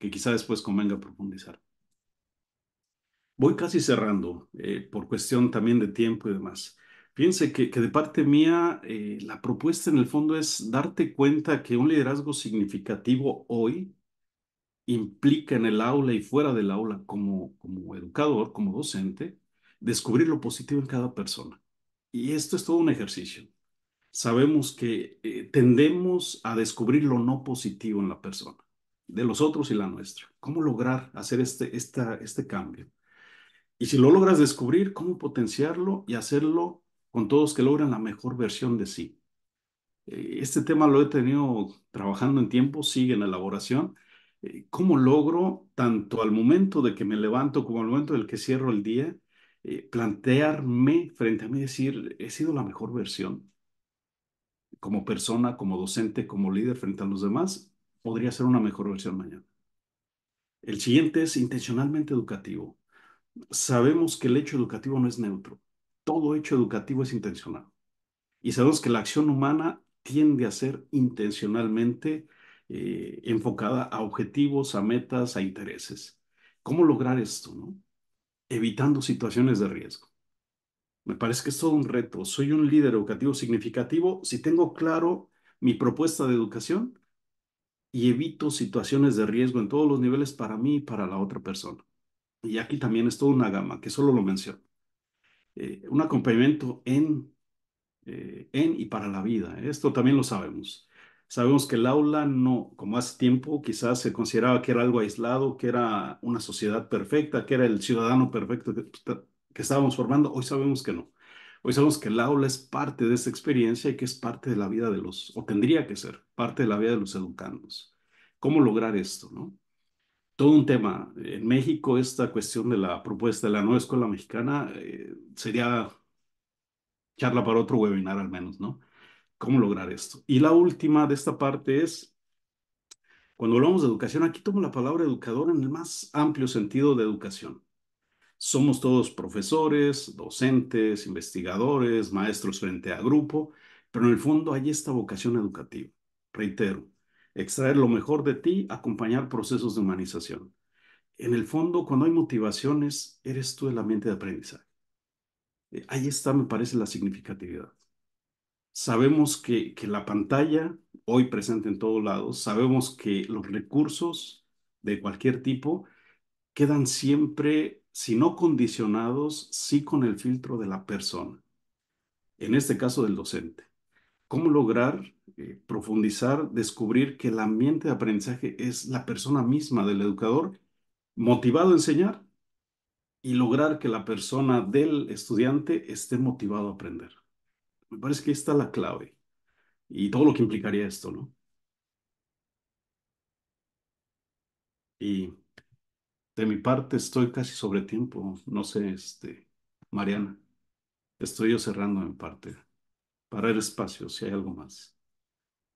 que, quizá después convenga profundizar. Voy casi cerrando eh, por cuestión también de tiempo y demás. Fíjense que, de parte mía, eh, la propuesta en el fondo es darte cuenta que un liderazgo significativo hoy implica en el aula y fuera del aula como, como educador, como docente, descubrir lo positivo en cada persona. Y esto es todo un ejercicio. Sabemos que eh, tendemos a descubrir lo no positivo en la persona, de los otros y la nuestra. ¿Cómo lograr hacer este, esta, este cambio? Y si lo logras descubrir, ¿cómo potenciarlo y hacerlo con todos que logran la mejor versión de sí? Eh, este tema lo he tenido trabajando en tiempo, sigue en elaboración. Eh, ¿Cómo logro, tanto al momento de que me levanto como al momento del que cierro el día, eh, plantearme frente a mí decir, he sido la mejor versión? Como persona, como docente, como líder frente a los demás, podría ser una mejor versión mañana. El siguiente es intencionalmente educativo. Sabemos que el hecho educativo no es neutro. Todo hecho educativo es intencional. Y sabemos que la acción humana tiende a ser intencionalmente eh, enfocada a objetivos, a metas, a intereses. ¿Cómo lograr esto? Evitando situaciones de riesgo. Me parece que es todo un reto. Soy un líder educativo significativo si tengo claro mi propuesta de educación y evito situaciones de riesgo en todos los niveles para mí y para la otra persona. Y aquí también es toda una gama, que solo lo menciono. Eh, un acompañamiento en, eh, en y para la vida. Esto también lo sabemos. Sabemos que el aula no, como hace tiempo, quizás se consideraba que era algo aislado, que era una sociedad perfecta, que era el ciudadano perfecto que estábamos formando. Hoy sabemos que no. Hoy sabemos que el aula es parte de esta experiencia y que es parte de la vida de los, o tendría que ser, parte de la vida de los educandos. ¿Cómo lograr esto, no? todo un tema. En México, esta cuestión de la propuesta de la nueva escuela mexicana eh, sería charla para otro webinar al menos, ¿no? ¿Cómo lograr esto? Y la última de esta parte es, cuando hablamos de educación, aquí tomo la palabra educador en el más amplio sentido de educación. Somos todos profesores, docentes, investigadores, maestros frente a grupo, pero en el fondo hay esta vocación educativa. Reitero, extraer lo mejor de ti, acompañar procesos de humanización. En el fondo, cuando hay motivaciones, eres tú el ambiente de aprendizaje. Eh, ahí está, me parece, la significatividad. Sabemos que, que la pantalla, hoy presente en todos lados, sabemos que los recursos de cualquier tipo quedan siempre, si no condicionados, sí con el filtro de la persona. En este caso del docente. ¿Cómo lograr eh, profundizar, descubrir que el ambiente de aprendizaje es la persona misma del educador, motivado a enseñar y lograr que la persona del estudiante esté motivado a aprender? Me parece que esta es la clave y todo lo que implicaría esto, ¿no? Y de mi parte estoy casi sobre tiempo, no sé, este, Mariana, estoy yo cerrando en parte para el espacio, si hay algo más.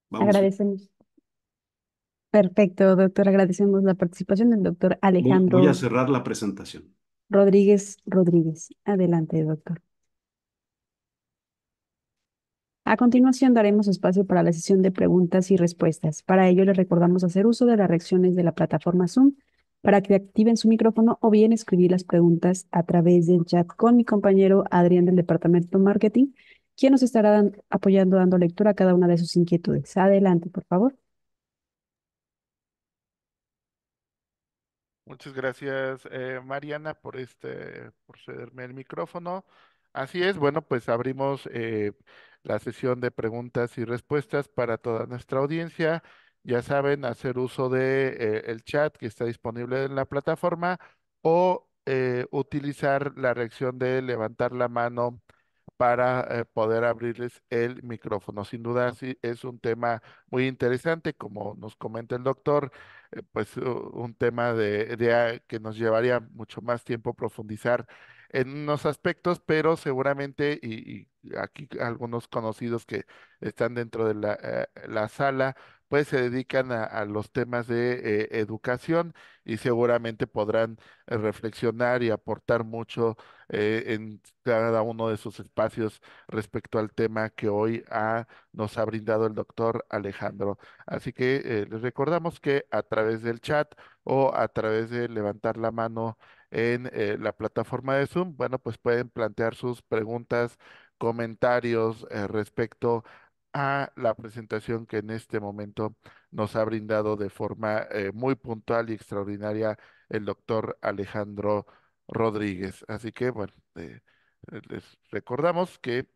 Vamos. Agradecemos. Perfecto, doctor. Agradecemos la participación del doctor Alejandro. Voy a cerrar la presentación. Rodríguez Rodríguez. Adelante, doctor. A continuación daremos espacio para la sesión de preguntas y respuestas. Para ello les recordamos hacer uso de las reacciones de la plataforma Zoom para que activen su micrófono o bien escribir las preguntas a través del chat con mi compañero Adrián del Departamento Marketing ¿Quién nos estará apoyando dando lectura a cada una de sus inquietudes. Adelante, por favor. Muchas gracias, eh, Mariana, por este, por cederme el micrófono. Así es, bueno, pues abrimos eh, la sesión de preguntas y respuestas para toda nuestra audiencia. Ya saben, hacer uso de eh, el chat que está disponible en la plataforma o utilizar la reacción de levantar la mano para eh, poder abrirles el micrófono. Sin duda, sí, es un tema muy interesante, como nos comenta el doctor, eh, pues un tema de, que nos llevaría mucho más tiempo profundizar en unos aspectos, pero seguramente, y, y aquí algunos conocidos que están dentro de la, eh, la sala, pues se dedican a, los temas de eh, educación y seguramente podrán eh, reflexionar y aportar mucho eh, en cada uno de sus espacios respecto al tema que hoy ha, nos ha brindado el doctor Alejandro. Así que les recordamos que a través del chat o a través de levantar la mano en la plataforma de Zoom, bueno, pues pueden plantear sus preguntas, comentarios respecto a la presentación que en este momento nos ha brindado de forma eh, muy puntual y extraordinaria el doctor Alejandro Rodríguez. Así que, bueno, eh, eh, les recordamos que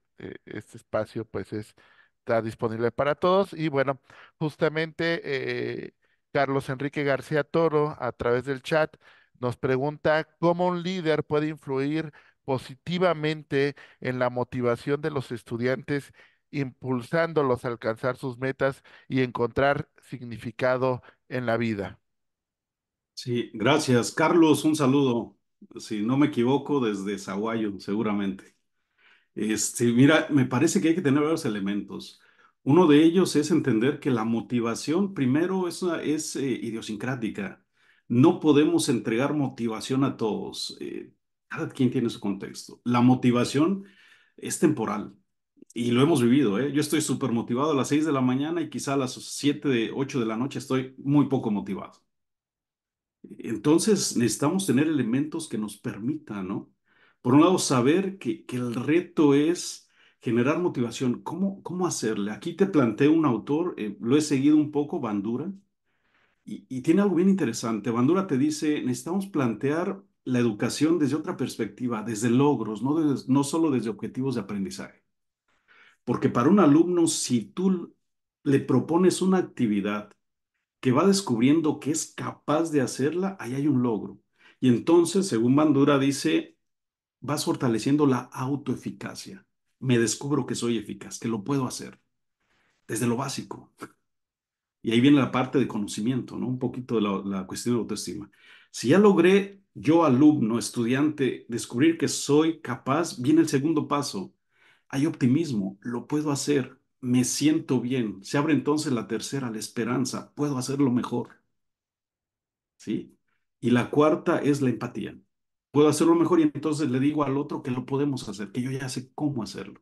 este espacio pues es, está disponible para todos y bueno, justamente Carlos Enrique García Toro a través del chat nos pregunta cómo un líder puede influir positivamente en la motivación de los estudiantes, impulsándolos a alcanzar sus metas y encontrar significado en la vida. Sí, gracias. Carlos, un saludo. Si no me equivoco, desde Zaguayo, seguramente. Este, mira, me parece que hay que tener varios elementos. Uno de ellos es entender que la motivación, primero, es, una- es eh, idiosincrática. No podemos entregar motivación a todos. Eh, cada quien tiene su contexto. La motivación es temporal y lo hemos vivido, ¿eh? Yo estoy súper motivado a las 6 de la mañana y quizá a las 7, de 8 de la noche estoy muy poco motivado. Entonces necesitamos tener elementos que nos permitan, ¿no? Por un lado, saber que, que el reto es generar motivación. ¿Cómo, cómo hacerle? Aquí te planteo un autor, eh, lo he seguido un poco, Bandura, y, y tiene algo bien interesante. Bandura te dice, necesitamos plantear la educación desde otra perspectiva, desde logros, no, desde- no solo desde objetivos de aprendizaje. Porque para un alumno, si tú le propones una actividad, que va descubriendo que es capaz de hacerla, ahí hay un logro. Y entonces, según Bandura dice, vas fortaleciendo la autoeficacia. Me descubro que soy eficaz, que lo puedo hacer, desde lo básico. Y ahí viene la parte de conocimiento, ¿no? Un poquito de la, la cuestión de autoestima. Si ya logré yo, alumno, estudiante, descubrir que soy capaz, viene el segundo paso. Hay optimismo, lo puedo hacer, me siento bien. Se abre entonces la tercera, la esperanza, puedo hacerlo mejor. ¿sí? Y la cuarta es la empatía. Puedo hacerlo mejor y entonces le digo al otro que lo podemos hacer, que yo ya sé cómo hacerlo.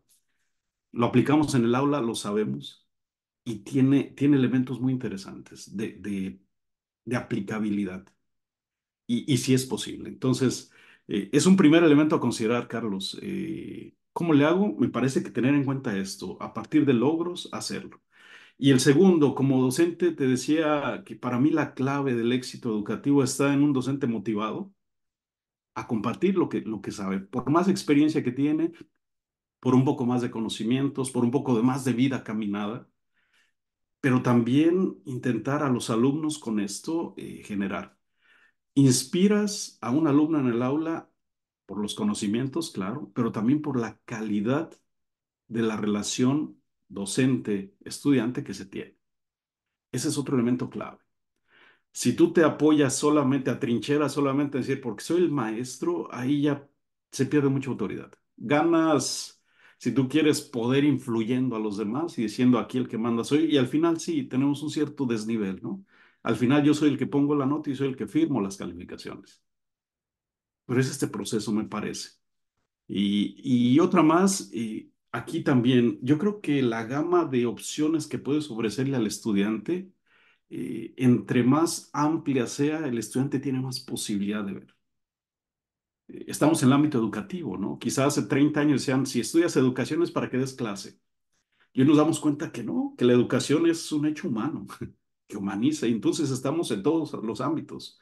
Lo aplicamos en el aula, lo sabemos y tiene, tiene elementos muy interesantes de, de, de aplicabilidad. Y, y sí es posible. Entonces, eh, es un primer elemento a considerar, Carlos. Eh, ¿cómo le hago? Me parece que tener en cuenta esto, a partir de logros, hacerlo. Y el segundo, como docente, te decía que para mí la clave del éxito educativo está en un docente motivado a compartir lo que, lo que sabe, por más experiencia que tiene, por un poco más de conocimientos, por un poco de más de vida caminada, pero también intentar a los alumnos con esto eh, generar. Inspiras a un alumno en el aula por los conocimientos, claro, pero también por la calidad de la relación docente-estudiante que se tiene. Ese es otro elemento clave. Si tú te apoyas solamente a trincheras, solamente a decir, porque soy el maestro, ahí ya se pierde mucha autoridad. Ganas, si tú quieres, poder influyendo a los demás y diciendo aquí el que manda soy, y al final sí, tenemos un cierto desnivel, ¿no? Al final yo soy el que pongo la nota y soy el que firmo las calificaciones. Pero es este proceso, me parece. Y, otra más, y aquí también, yo creo que la gama de opciones que puedes ofrecerle al estudiante, eh, entre más amplia sea, el estudiante tiene más posibilidad de ver. Eh, Estamos en el ámbito educativo, ¿no? Quizás hace 30 años decían, si estudias educación es para que des clase. Y hoy nos damos cuenta que no, que la educación es un hecho humano, que humaniza. Y entonces estamos en todos los ámbitos.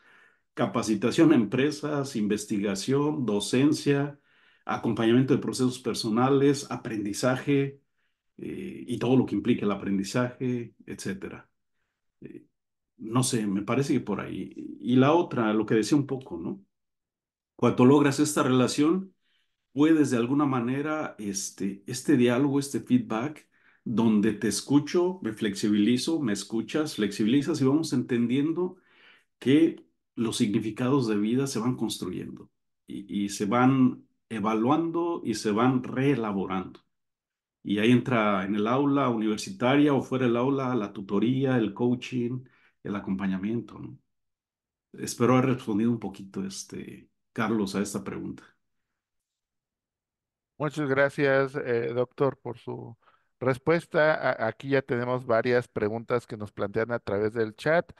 Capacitación a empresas, investigación, docencia, acompañamiento de procesos personales, aprendizaje eh, y todo lo que implica el aprendizaje, etcétera. Eh, no sé, me parece que por ahí. Y la otra, lo que decía un poco, ¿no? Cuando logras esta relación, puedes de alguna manera, este, este diálogo, este feedback, donde te escucho, me flexibilizo, me escuchas, flexibilizas y vamos entendiendo que los significados de vida se van construyendo y, se van evaluando y se van reelaborando. Y ahí entra en el aula universitaria o fuera del aula la tutoría, el coaching, el acompañamiento. Espero haber respondido un poquito, este, Carlos, a esta pregunta. Muchas gracias, eh, doctor, por su respuesta. aquí ya tenemos varias preguntas que nos plantean a través del chat.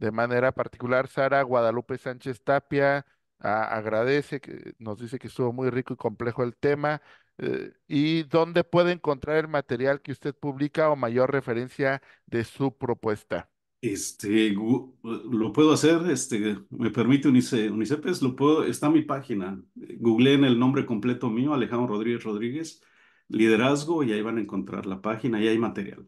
De manera particular, Sara Guadalupe Sánchez Tapia agradece, que nos dice que estuvo muy rico y complejo el tema. Eh, ¿Y dónde puede encontrar el material que usted publica o mayor referencia de su propuesta? Este, lo puedo hacer, este, me permite Unice, Unicepes, lo puedo, está mi página. en el nombre completo mío, Alejandro Rodríguez Rodríguez, liderazgo, y ahí van a encontrar la página y hay material.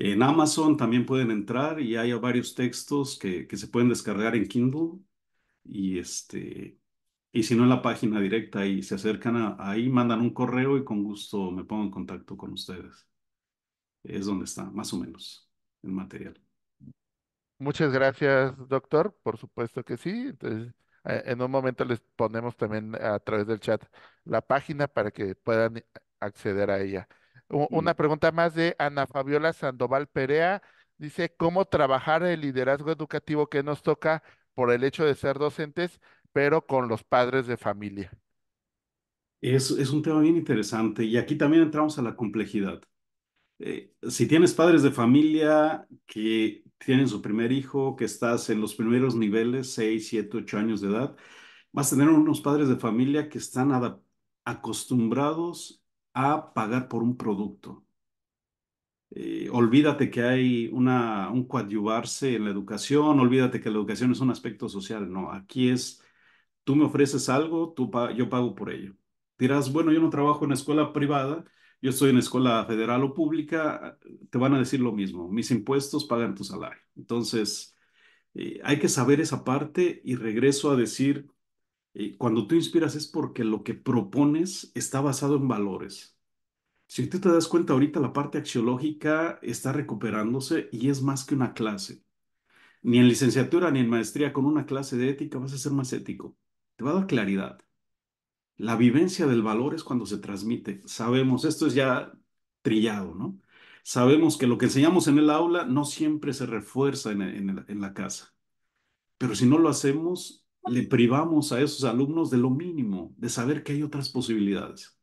En Amazon también pueden entrar y hay varios textos que, que se pueden descargar en Kindle. Y este, y si no en la página directa y se acercan ahí, mandan un correo y con gusto me pongo en contacto con ustedes. Es donde está, más o menos, el material. Muchas gracias, doctor. Por supuesto que sí. Entonces, eh, en un momento les ponemos también a través del chat la página para que puedan acceder a ella. Una pregunta más de Ana Fabiola Sandoval Perea. Dice, ¿cómo trabajar el liderazgo educativo que nos toca por el hecho de ser docentes, pero con los padres de familia? Es, es un tema bien interesante y aquí también entramos a la complejidad. Eh, si tienes padres de familia que tienen su primer hijo, que estás en los primeros niveles, 6, 7, 8 años de edad, vas a tener unos padres de familia que están acostumbrados a pagar por un producto. Eh, olvídate que hay una, un coadyuvarse en la educación, olvídate que la educación es un aspecto social. No, aquí es, tú me ofreces algo, tú yo pago por ello. Dirás, bueno, yo no trabajo en escuela privada, yo estoy en escuela federal o pública, te van a decir lo mismo, mis impuestos pagan tu salario. Entonces, eh, hay que saber esa parte y regreso a decir, eh, cuando tú inspiras es porque lo que propones está basado en valores. Si tú te das cuenta ahorita, la parte axiológica está recuperándose y es más que una clase. Ni en licenciatura ni en maestría con una clase de ética vas a ser más ético. Te va a dar claridad. La vivencia del valor es cuando se transmite. Sabemos, esto es ya trillado, ¿no? Sabemos que lo que enseñamos en el aula no siempre se refuerza en, la casa. Pero si no lo hacemos, le privamos a esos alumnos de lo mínimo, de saber que hay otras posibilidades.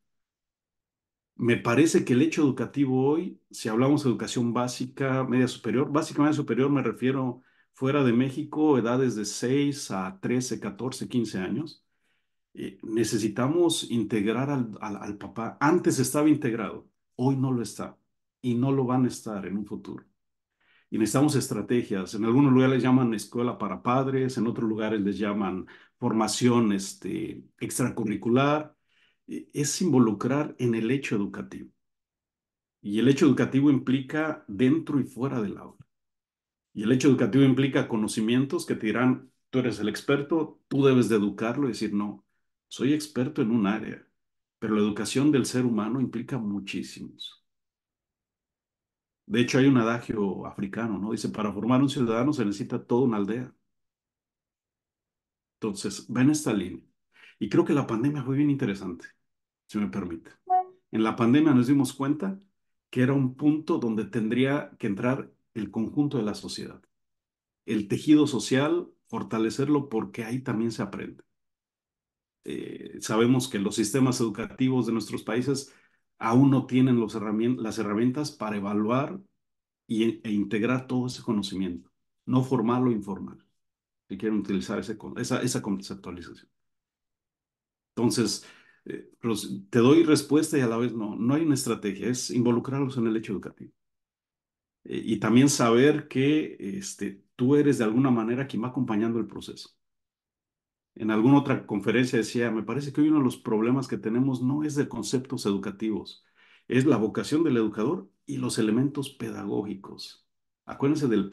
Me parece que el hecho educativo hoy, si hablamos de educación básica, media superior, básicamente superior me refiero fuera de México, edades de 6 a 13, 14, 15 años, eh, necesitamos integrar al, papá. Antes estaba integrado, hoy no lo está y no lo van a estar en un futuro. Y necesitamos estrategias. En algunos lugares les llaman escuela para padres, en otros lugares les llaman formación este, extracurricular. E, es involucrar en el hecho educativo. Y el hecho educativo implica dentro y fuera del aula. Y el hecho educativo implica conocimientos que te dirán, tú eres el experto, tú debes de educarlo y decir, no, soy experto en un área, pero la educación del ser humano implica muchísimos. De hecho, hay un adagio africano, ¿no? Dice, para formar un ciudadano se necesita toda una aldea. Entonces, va en esta línea. Y creo que la pandemia fue bien interesante, si me permite. En la pandemia nos dimos cuenta que era un punto donde tendría que entrar el conjunto de la sociedad. El tejido social, fortalecerlo porque ahí también se aprende. Eh, sabemos que los sistemas educativos de nuestros países aún no tienen las herramientas para evaluar y, e integrar todo ese conocimiento, no formal o informal, si quieren utilizar ese, esa, conceptualización. Entonces, eh, te doy respuesta y a la vez no, no hay una estrategia, es involucrarlos en el hecho educativo. Eh, y también saber que este, tú eres de alguna manera quien va acompañando el proceso en alguna otra conferencia decía, me parece que hoy uno de los problemas que tenemos no es de conceptos educativos, es la vocación del educador y los elementos pedagógicos. Acuérdense del,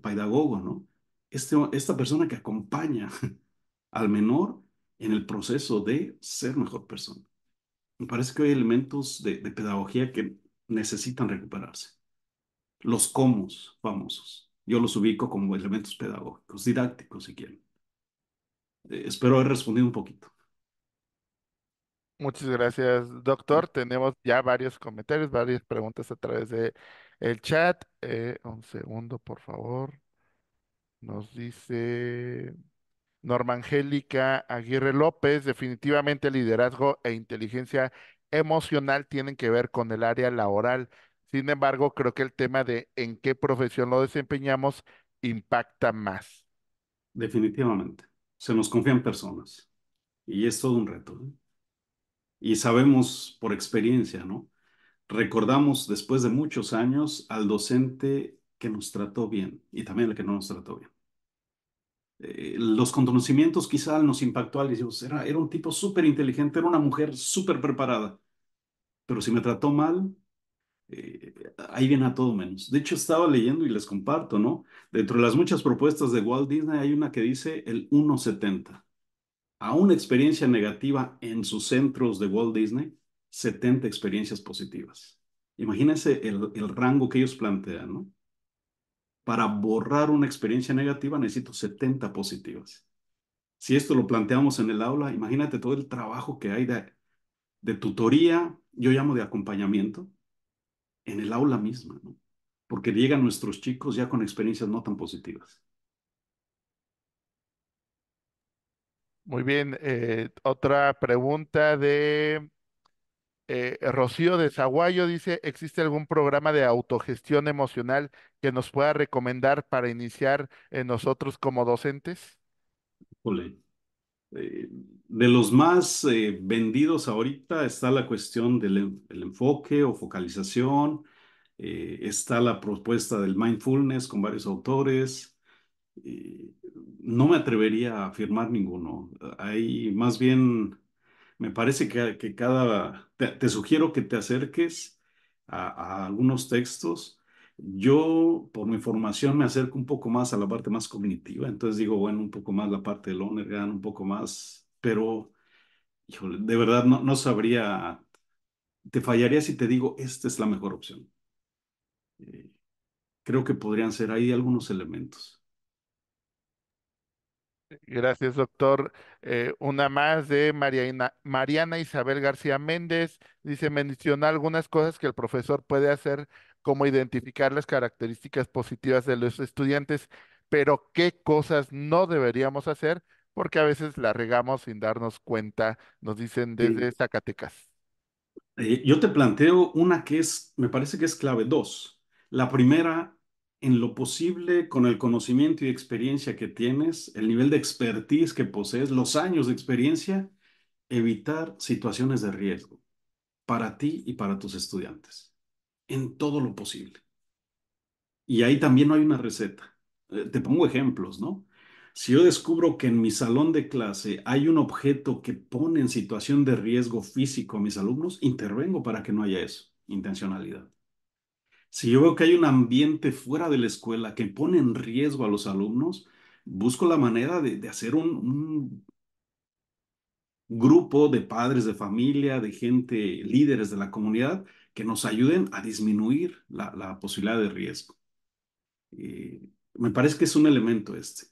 pedagogo, ¿no? Este, esta persona que acompaña al menor en el proceso de ser mejor persona. Me parece que hay elementos de, de pedagogía que necesitan recuperarse. Los comos famosos. Yo los ubico como elementos pedagógicos, didácticos si quieren. Eh, espero haber respondido un poquito. Muchas gracias, doctor. Tenemos ya varios comentarios, varias preguntas a través de el chat. Eh, un segundo, por favor. Nos dice Norma Angélica Aguirre López, definitivamente liderazgo e inteligencia emocional tienen que ver con el área laboral. Sin embargo, creo que el tema de en qué profesión lo desempeñamos impacta más. Definitivamente. Se nos confían personas y es todo un reto. ¿eh? Y sabemos por experiencia, ¿no? Recordamos después de muchos años al docente que nos trató bien y también el que no nos trató bien. Eh, los conocimientos quizá nos impactó al decir, era, era un tipo súper inteligente, era una mujer súper preparada, pero si me trató mal, eh, ahí viene a todo menos. De hecho, estaba leyendo y les comparto, ¿no? Dentro de las muchas propuestas de Walt Disney hay una que dice el 1.70. A una experiencia negativa en sus centros de Walt Disney, 70 experiencias positivas. Imagínense el, el rango que ellos plantean, ¿no? Para borrar una experiencia negativa necesito 70 positivas. Si esto lo planteamos en el aula, imagínate todo el trabajo que hay de, de tutoría, yo llamo de acompañamiento, en el aula misma, ¿no? Porque llegan nuestros chicos ya con experiencias no tan positivas. Muy bien, eh, otra pregunta de eh, Rocío de Zaguayo dice, ¿existe algún programa de autogestión emocional que nos pueda recomendar para iniciar en nosotros como docentes? Eh, de los más eh, vendidos ahorita está la cuestión del el enfoque o focalización, eh, está la propuesta del mindfulness con varios autores. no me atrevería a afirmar ninguno. Hay más bien me parece que, que cada, te, sugiero que te acerques a, algunos textos. Yo, por mi formación, me acerco un poco más a la parte más cognitiva, entonces digo, bueno, un poco más la parte del Lonergan, un poco más, pero, híjole, de verdad no, no sabría, te fallaría si te digo, esta es la mejor opción. Eh, creo que podrían ser ahí algunos elementos. Gracias, doctor. Eh, una más de Mariana, Mariana Isabel García Méndez. Dice, menciona algunas cosas que el profesor puede hacer, como identificar las características positivas de los estudiantes, pero qué cosas no deberíamos hacer, porque a veces la regamos sin darnos cuenta, nos dicen desde Sí. Zacatecas. Eh, yo te planteo una que es, me parece que es clave, dos. La primera, en lo posible, con el conocimiento y experiencia que tienes, el nivel de expertise que posees, los años de experiencia, evitar situaciones de riesgo para ti y para tus estudiantes, en todo lo posible. Y ahí también no hay una receta. Eh, te pongo ejemplos, ¿no? Si yo descubro que en mi salón de clase hay un objeto que pone en situación de riesgo físico a mis alumnos, intervengo para que no haya eso, intencionalidad. Si yo veo que hay un ambiente fuera de la escuela que pone en riesgo a los alumnos, busco la manera de, hacer un, grupo de padres de familia, de gente, líderes de la comunidad, que nos ayuden a disminuir la, la posibilidad de riesgo. Eh, me parece que es un elemento este.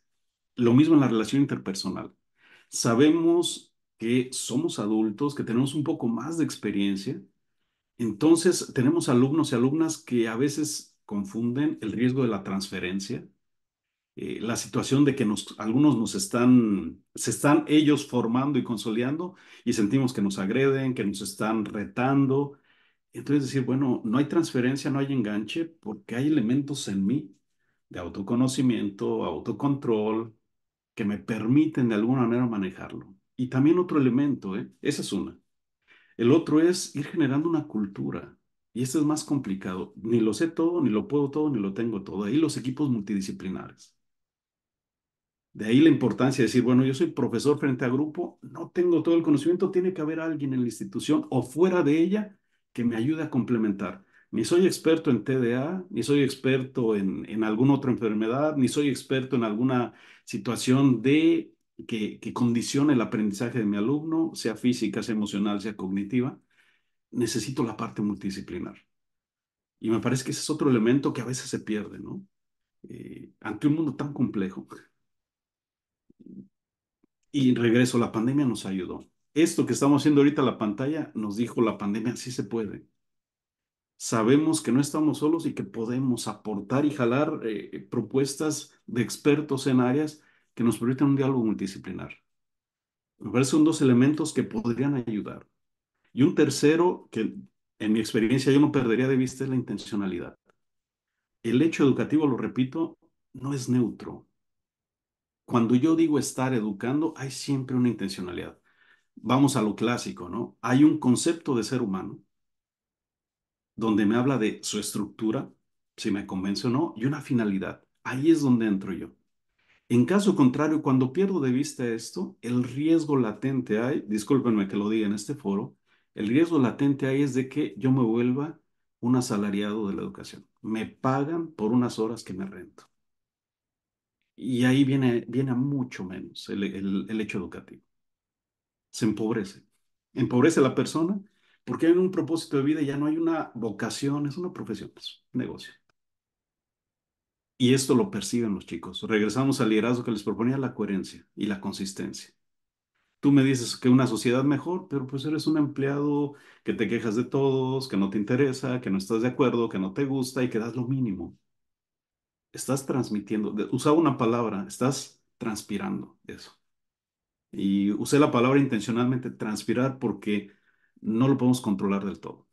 Lo mismo en la relación interpersonal. Sabemos que somos adultos, que tenemos un poco más de experiencia. Entonces, tenemos alumnos y alumnas que a veces confunden el riesgo de la transferencia, eh, la situación de que nos, algunos nos están, se están ellos formando y consolidando y sentimos que nos agreden, que nos están retando. Entonces, decir, bueno, no hay transferencia, no hay enganche, porque hay elementos en mí de autoconocimiento, autocontrol, que me permiten de alguna manera manejarlo. Y también otro elemento, ¿eh? esa es una. El otro es ir generando una cultura. Y este es más complicado. Ni lo sé todo, ni lo puedo todo, ni lo tengo todo. Ahí los equipos multidisciplinares. De ahí la importancia de decir, bueno, yo soy profesor frente a grupo, no tengo todo el conocimiento, tiene que haber alguien en la institución o fuera de ella que me ayude a complementar. Ni soy experto en TDA, ni soy experto en, en alguna otra enfermedad, ni soy experto en alguna situación de que, que el aprendizaje de mi alumno, sea física, sea emocional, sea cognitiva. Necesito la parte multidisciplinar. Y me parece que ese es otro elemento que a veces se pierde, ¿no? Eh, ante un mundo tan complejo. Y regreso, la pandemia nos ayudó. esto que estamos haciendo ahorita en la pantalla nos dijo la pandemia, sí se puede. Sabemos que no estamos solos y que podemos aportar y jalar eh, propuestas de expertos en áreas que nos permitan un diálogo multidisciplinar. Me parece son dos elementos que podrían ayudar. Y un tercero que en mi experiencia yo no perdería de vista es la intencionalidad. El hecho educativo, lo repito, no es neutro. Cuando yo digo estar educando, hay siempre una intencionalidad. Vamos a lo clásico, ¿no? Hay un concepto de ser humano donde me habla de su estructura, si me convence o no, y una finalidad. Ahí es donde entro yo. En caso contrario, cuando pierdo de vista esto, el riesgo latente hay, discúlpenme que lo diga en este foro, el riesgo latente hay es de que yo me vuelva un asalariado de la educación. Me pagan por unas horas que me rento. Y ahí viene, viene mucho menos el, hecho educativo. Se empobrece. Empobrece a la persona porque hay un propósito de vida ya no hay una vocación, es una profesión, es un negocio. Y esto lo perciben los chicos. Regresamos al liderazgo que les proponía la coherencia y la consistencia. Tú me dices que una sociedad mejor, pero pues eres un empleado que te quejas de todos, que no te interesa, que no estás de acuerdo, que no te gusta y que das lo mínimo. Estás transmitiendo, usaba una palabra, estás transpirando eso. Y usé la palabra intencionalmente transpirar porque no lo podemos controlar del todo.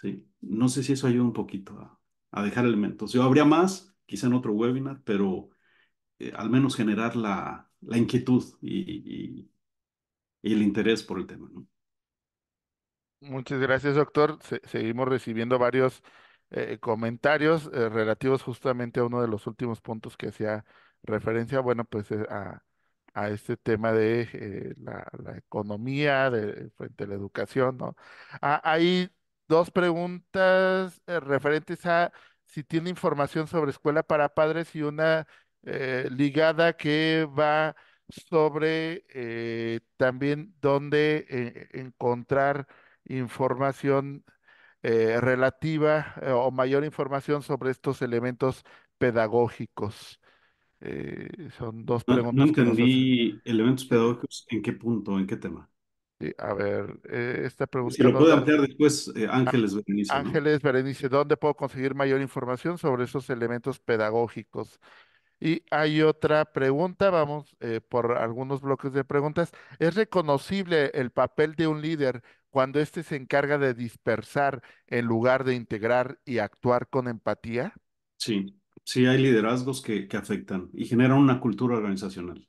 ¿Sí? No sé si eso ayuda un poquito a, a dejar elementos. Yo habría más, quizá en otro webinar, pero eh, al menos generar la, la inquietud y, y, el interés por el tema. ¿no? Muchas gracias, doctor. Se seguimos recibiendo varios eh, comentarios eh, relativos justamente a uno de los últimos puntos que hacía referencia, bueno, pues a a este tema de la, la, economía de, frente a la educación, ¿no? Ah, hay dos preguntas eh, referentes a si tiene información sobre escuela para padres y una eh, ligada que va sobre eh, también dónde eh, encontrar información eh, relativa o mayor información sobre estos elementos pedagógicos. Eh, son dos No, no preguntas hacen. entendí elementos pedagógicos, ¿en qué punto, en qué tema? Sí, a ver, eh, esta Si pregunta lo nos puede ampliar después, eh, Á- Ángeles Berenice, ¿no? Ángeles Berenice, ¿dónde puedo conseguir mayor información sobre esos elementos pedagógicos? Y hay otra pregunta, vamos eh, por algunos bloques de preguntas. ¿Es reconocible el papel de un líder cuando éste se encarga de dispersar en lugar de integrar y actuar con empatía? Sí, sí hay liderazgos que, que afectan y generan una cultura organizacional.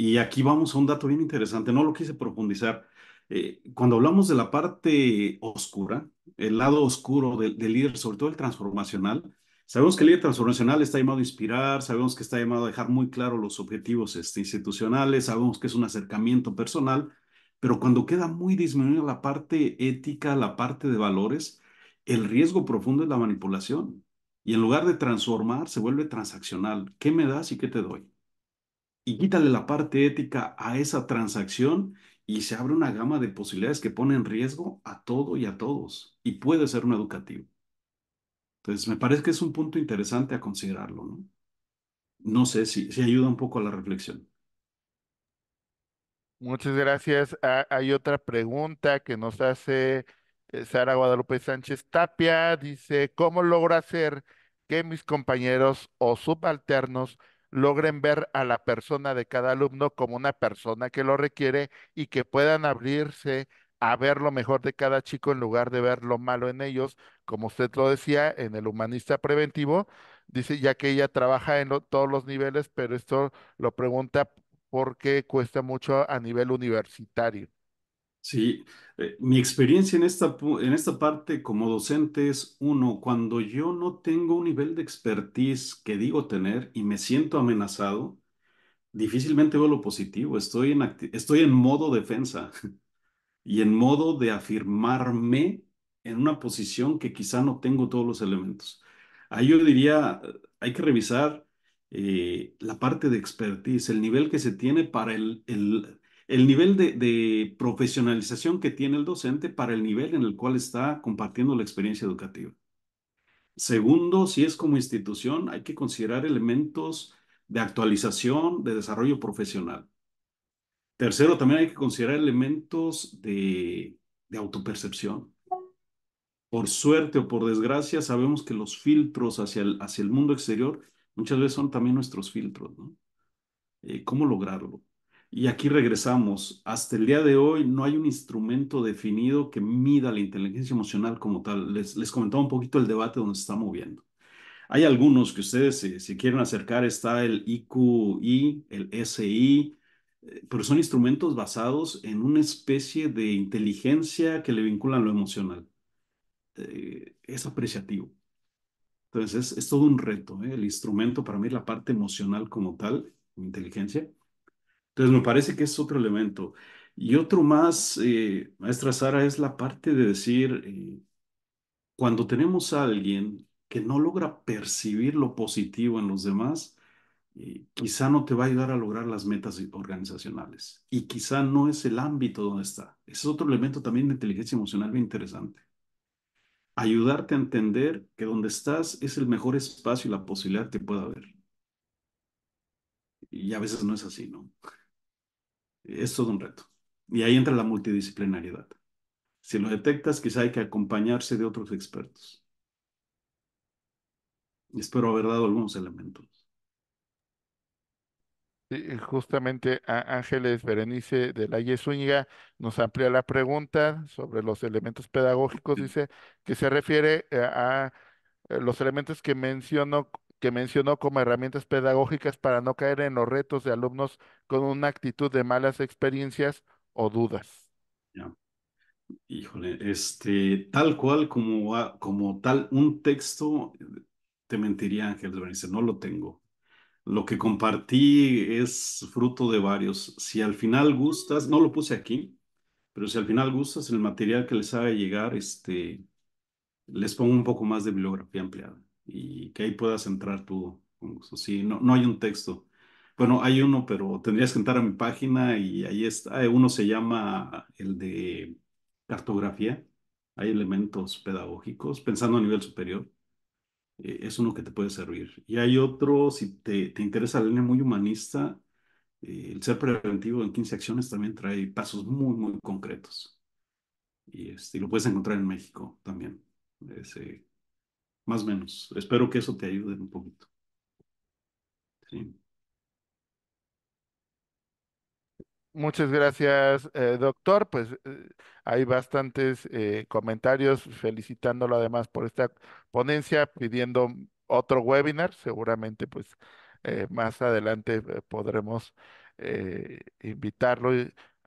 Y aquí vamos a un dato bien interesante, no lo quise profundizar. Eh, cuando hablamos de la parte oscura, el lado oscuro del, líder, sobre todo el transformacional, sabemos que el líder transformacional está llamado a inspirar, sabemos que está llamado a dejar muy claro los objetivos este, institucionales, sabemos que es un acercamiento personal, pero cuando queda muy disminuida la parte ética, la parte de valores, el riesgo profundo es la manipulación. Y en lugar de transformar, se vuelve transaccional. ¿Qué me das y qué te doy? Y quítale la parte ética a esa transacción y se abre una gama de posibilidades que pone en riesgo a todo y a todos y puede ser un educativo. Entonces, me parece que es un punto interesante a considerarlo, ¿no? Sé si, ayuda un poco a la reflexión. Muchas gracias. Hay otra pregunta que nos hace eh, Sara Guadalupe Sánchez Tapia. Dice, ¿cómo logro hacer que mis compañeros o subalternos logren ver a la persona de cada alumno como una persona que lo requiere y que puedan abrirse a ver lo mejor de cada chico en lugar de ver lo malo en ellos, como usted lo decía, en el humanista preventivo? Dice, ya que ella trabaja en lo- todos los niveles, pero esto lo pregunta porque cuesta mucho a nivel universitario. Sí, eh, mi experiencia en esta, en esta parte como docente es, uno, cuando yo no tengo un nivel de expertise que digo tener y me siento amenazado, difícilmente veo lo positivo. Estoy en, estoy en modo defensa. y en modo de afirmarme en una posición que quizá no tengo todos los elementos. Ahí yo diría, hay que revisar eh, la parte de expertise, el nivel que se tiene para el, el, el nivel de, profesionalización que tiene el docente para el nivel en el cual está compartiendo la experiencia educativa. Segundo, si es como institución, hay que considerar elementos de actualización, de desarrollo profesional. Tercero, también hay que considerar elementos de, de autopercepción. Por suerte o por desgracia, sabemos que los filtros hacia el, hacia el mundo exterior muchas veces son también nuestros filtros, ¿no? Eh, ¿cómo lograrlo? Y aquí regresamos. Hasta el día de hoy no hay un instrumento definido que mida la inteligencia emocional como tal. Les, les comentaba un poquito el debate donde se está moviendo. Hay algunos que ustedes, si, quieren acercar, está el IQI, el SI, eh, pero son instrumentos basados en una especie de inteligencia que le vinculan lo emocional. Eh, es apreciativo. Entonces, es, es todo un reto. ¿eh? El instrumento para mí, la parte emocional como tal, inteligencia. Entonces, me parece que es otro elemento. Y otro más, eh, maestra Sara, es la parte de decir, eh, cuando tenemos a alguien que no logra percibir lo positivo en los demás, eh, quizá no te va a ayudar a lograr las metas organizacionales. Y quizá no es el ámbito donde está. Ese es otro elemento también de inteligencia emocional bien interesante. Ayudarte a entender que donde estás es el mejor espacio y la posibilidad que pueda haber. Y a veces no es así, ¿no? Es todo un reto. Y ahí entra la multidisciplinariedad. Si lo detectas, quizá hay que acompañarse de otros expertos. Espero haber dado algunos elementos. Sí, justamente a Ángeles Berenice de la Zúñiga nos amplía la pregunta sobre los elementos pedagógicos. Dice que se refiere eh, a, a los elementos que mencionó que mencionó como herramientas pedagógicas para no caer en los retos de alumnos con una actitud de malas experiencias o dudas. Ya. Híjole, este, tal cual como, como tal un texto, te mentiría Ángel Berenice, no lo tengo. Lo que compartí es fruto de varios. Si al final gustas, no lo puse aquí, pero si al final gustas, el material que les haga llegar, este, les pongo un poco más de bibliografía ampliada y que ahí puedas entrar tú con gusto. Sí, no, no hay un texto. Bueno, hay uno, pero tendrías que entrar a mi página y ahí está. Uno se llama el de cartografía. Hay elementos pedagógicos, pensando a nivel superior. Eh, es uno que te puede servir. Y hay otro, si te, te interesa la línea muy humanista, eh, el ser preventivo en 15 acciones también trae pasos muy, muy concretos. Y, este, y lo puedes encontrar en México también. Ese, más o menos. Espero que eso te ayude un poquito. Sí. Muchas gracias, eh, doctor. Pues eh, hay bastantes eh, comentarios felicitándolo además por esta ponencia, pidiendo otro webinar. Seguramente, pues eh, más adelante podremos invitarlo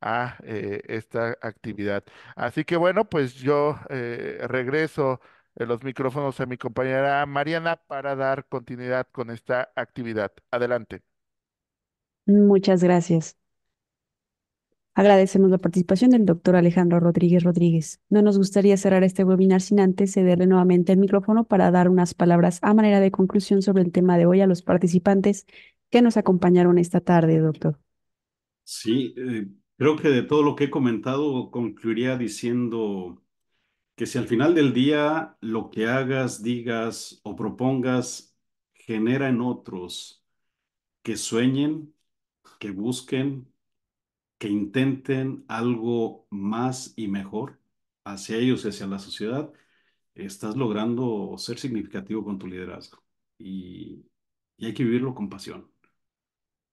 a esta actividad. Así que bueno, pues yo regreso los micrófonos a mi compañera Mariana para dar continuidad con esta actividad. Adelante. Muchas gracias. Agradecemos la participación del doctor Alejandro Rodríguez Rodríguez. No nos gustaría cerrar este webinar sin antes cederle nuevamente el micrófono para dar unas palabras a manera de conclusión sobre el tema de hoy a los participantes que nos acompañaron esta tarde, doctor. Sí, eh, creo que de todo lo que he comentado concluiría diciendo que si al final del día lo que hagas, digas o propongas genera en otros que sueñen, que busquen, que intenten algo más y mejor hacia ellos y hacia la sociedad, estás logrando ser significativo con tu liderazgo. Y, hay que vivirlo con pasión.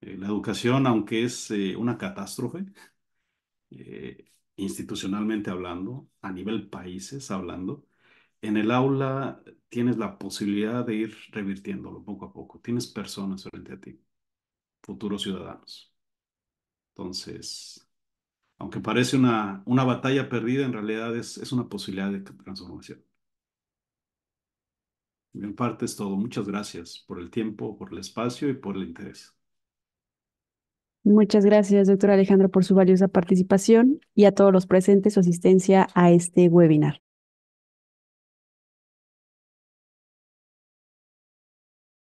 Eh, la educación, aunque es eh, una catástrofe, eh, institucionalmente hablando, a nivel países hablando, en el aula tienes la posibilidad de ir revirtiéndolo poco a poco. Tienes personas frente a ti, futuros ciudadanos. Entonces, aunque parece una, una batalla perdida, en realidad es, es una posibilidad de transformación. Mi parte es todo. Muchas gracias por el tiempo, por el espacio y por el interés. Muchas gracias, doctor Alejandro, por su valiosa participación y a todos los presentes su asistencia a este webinar.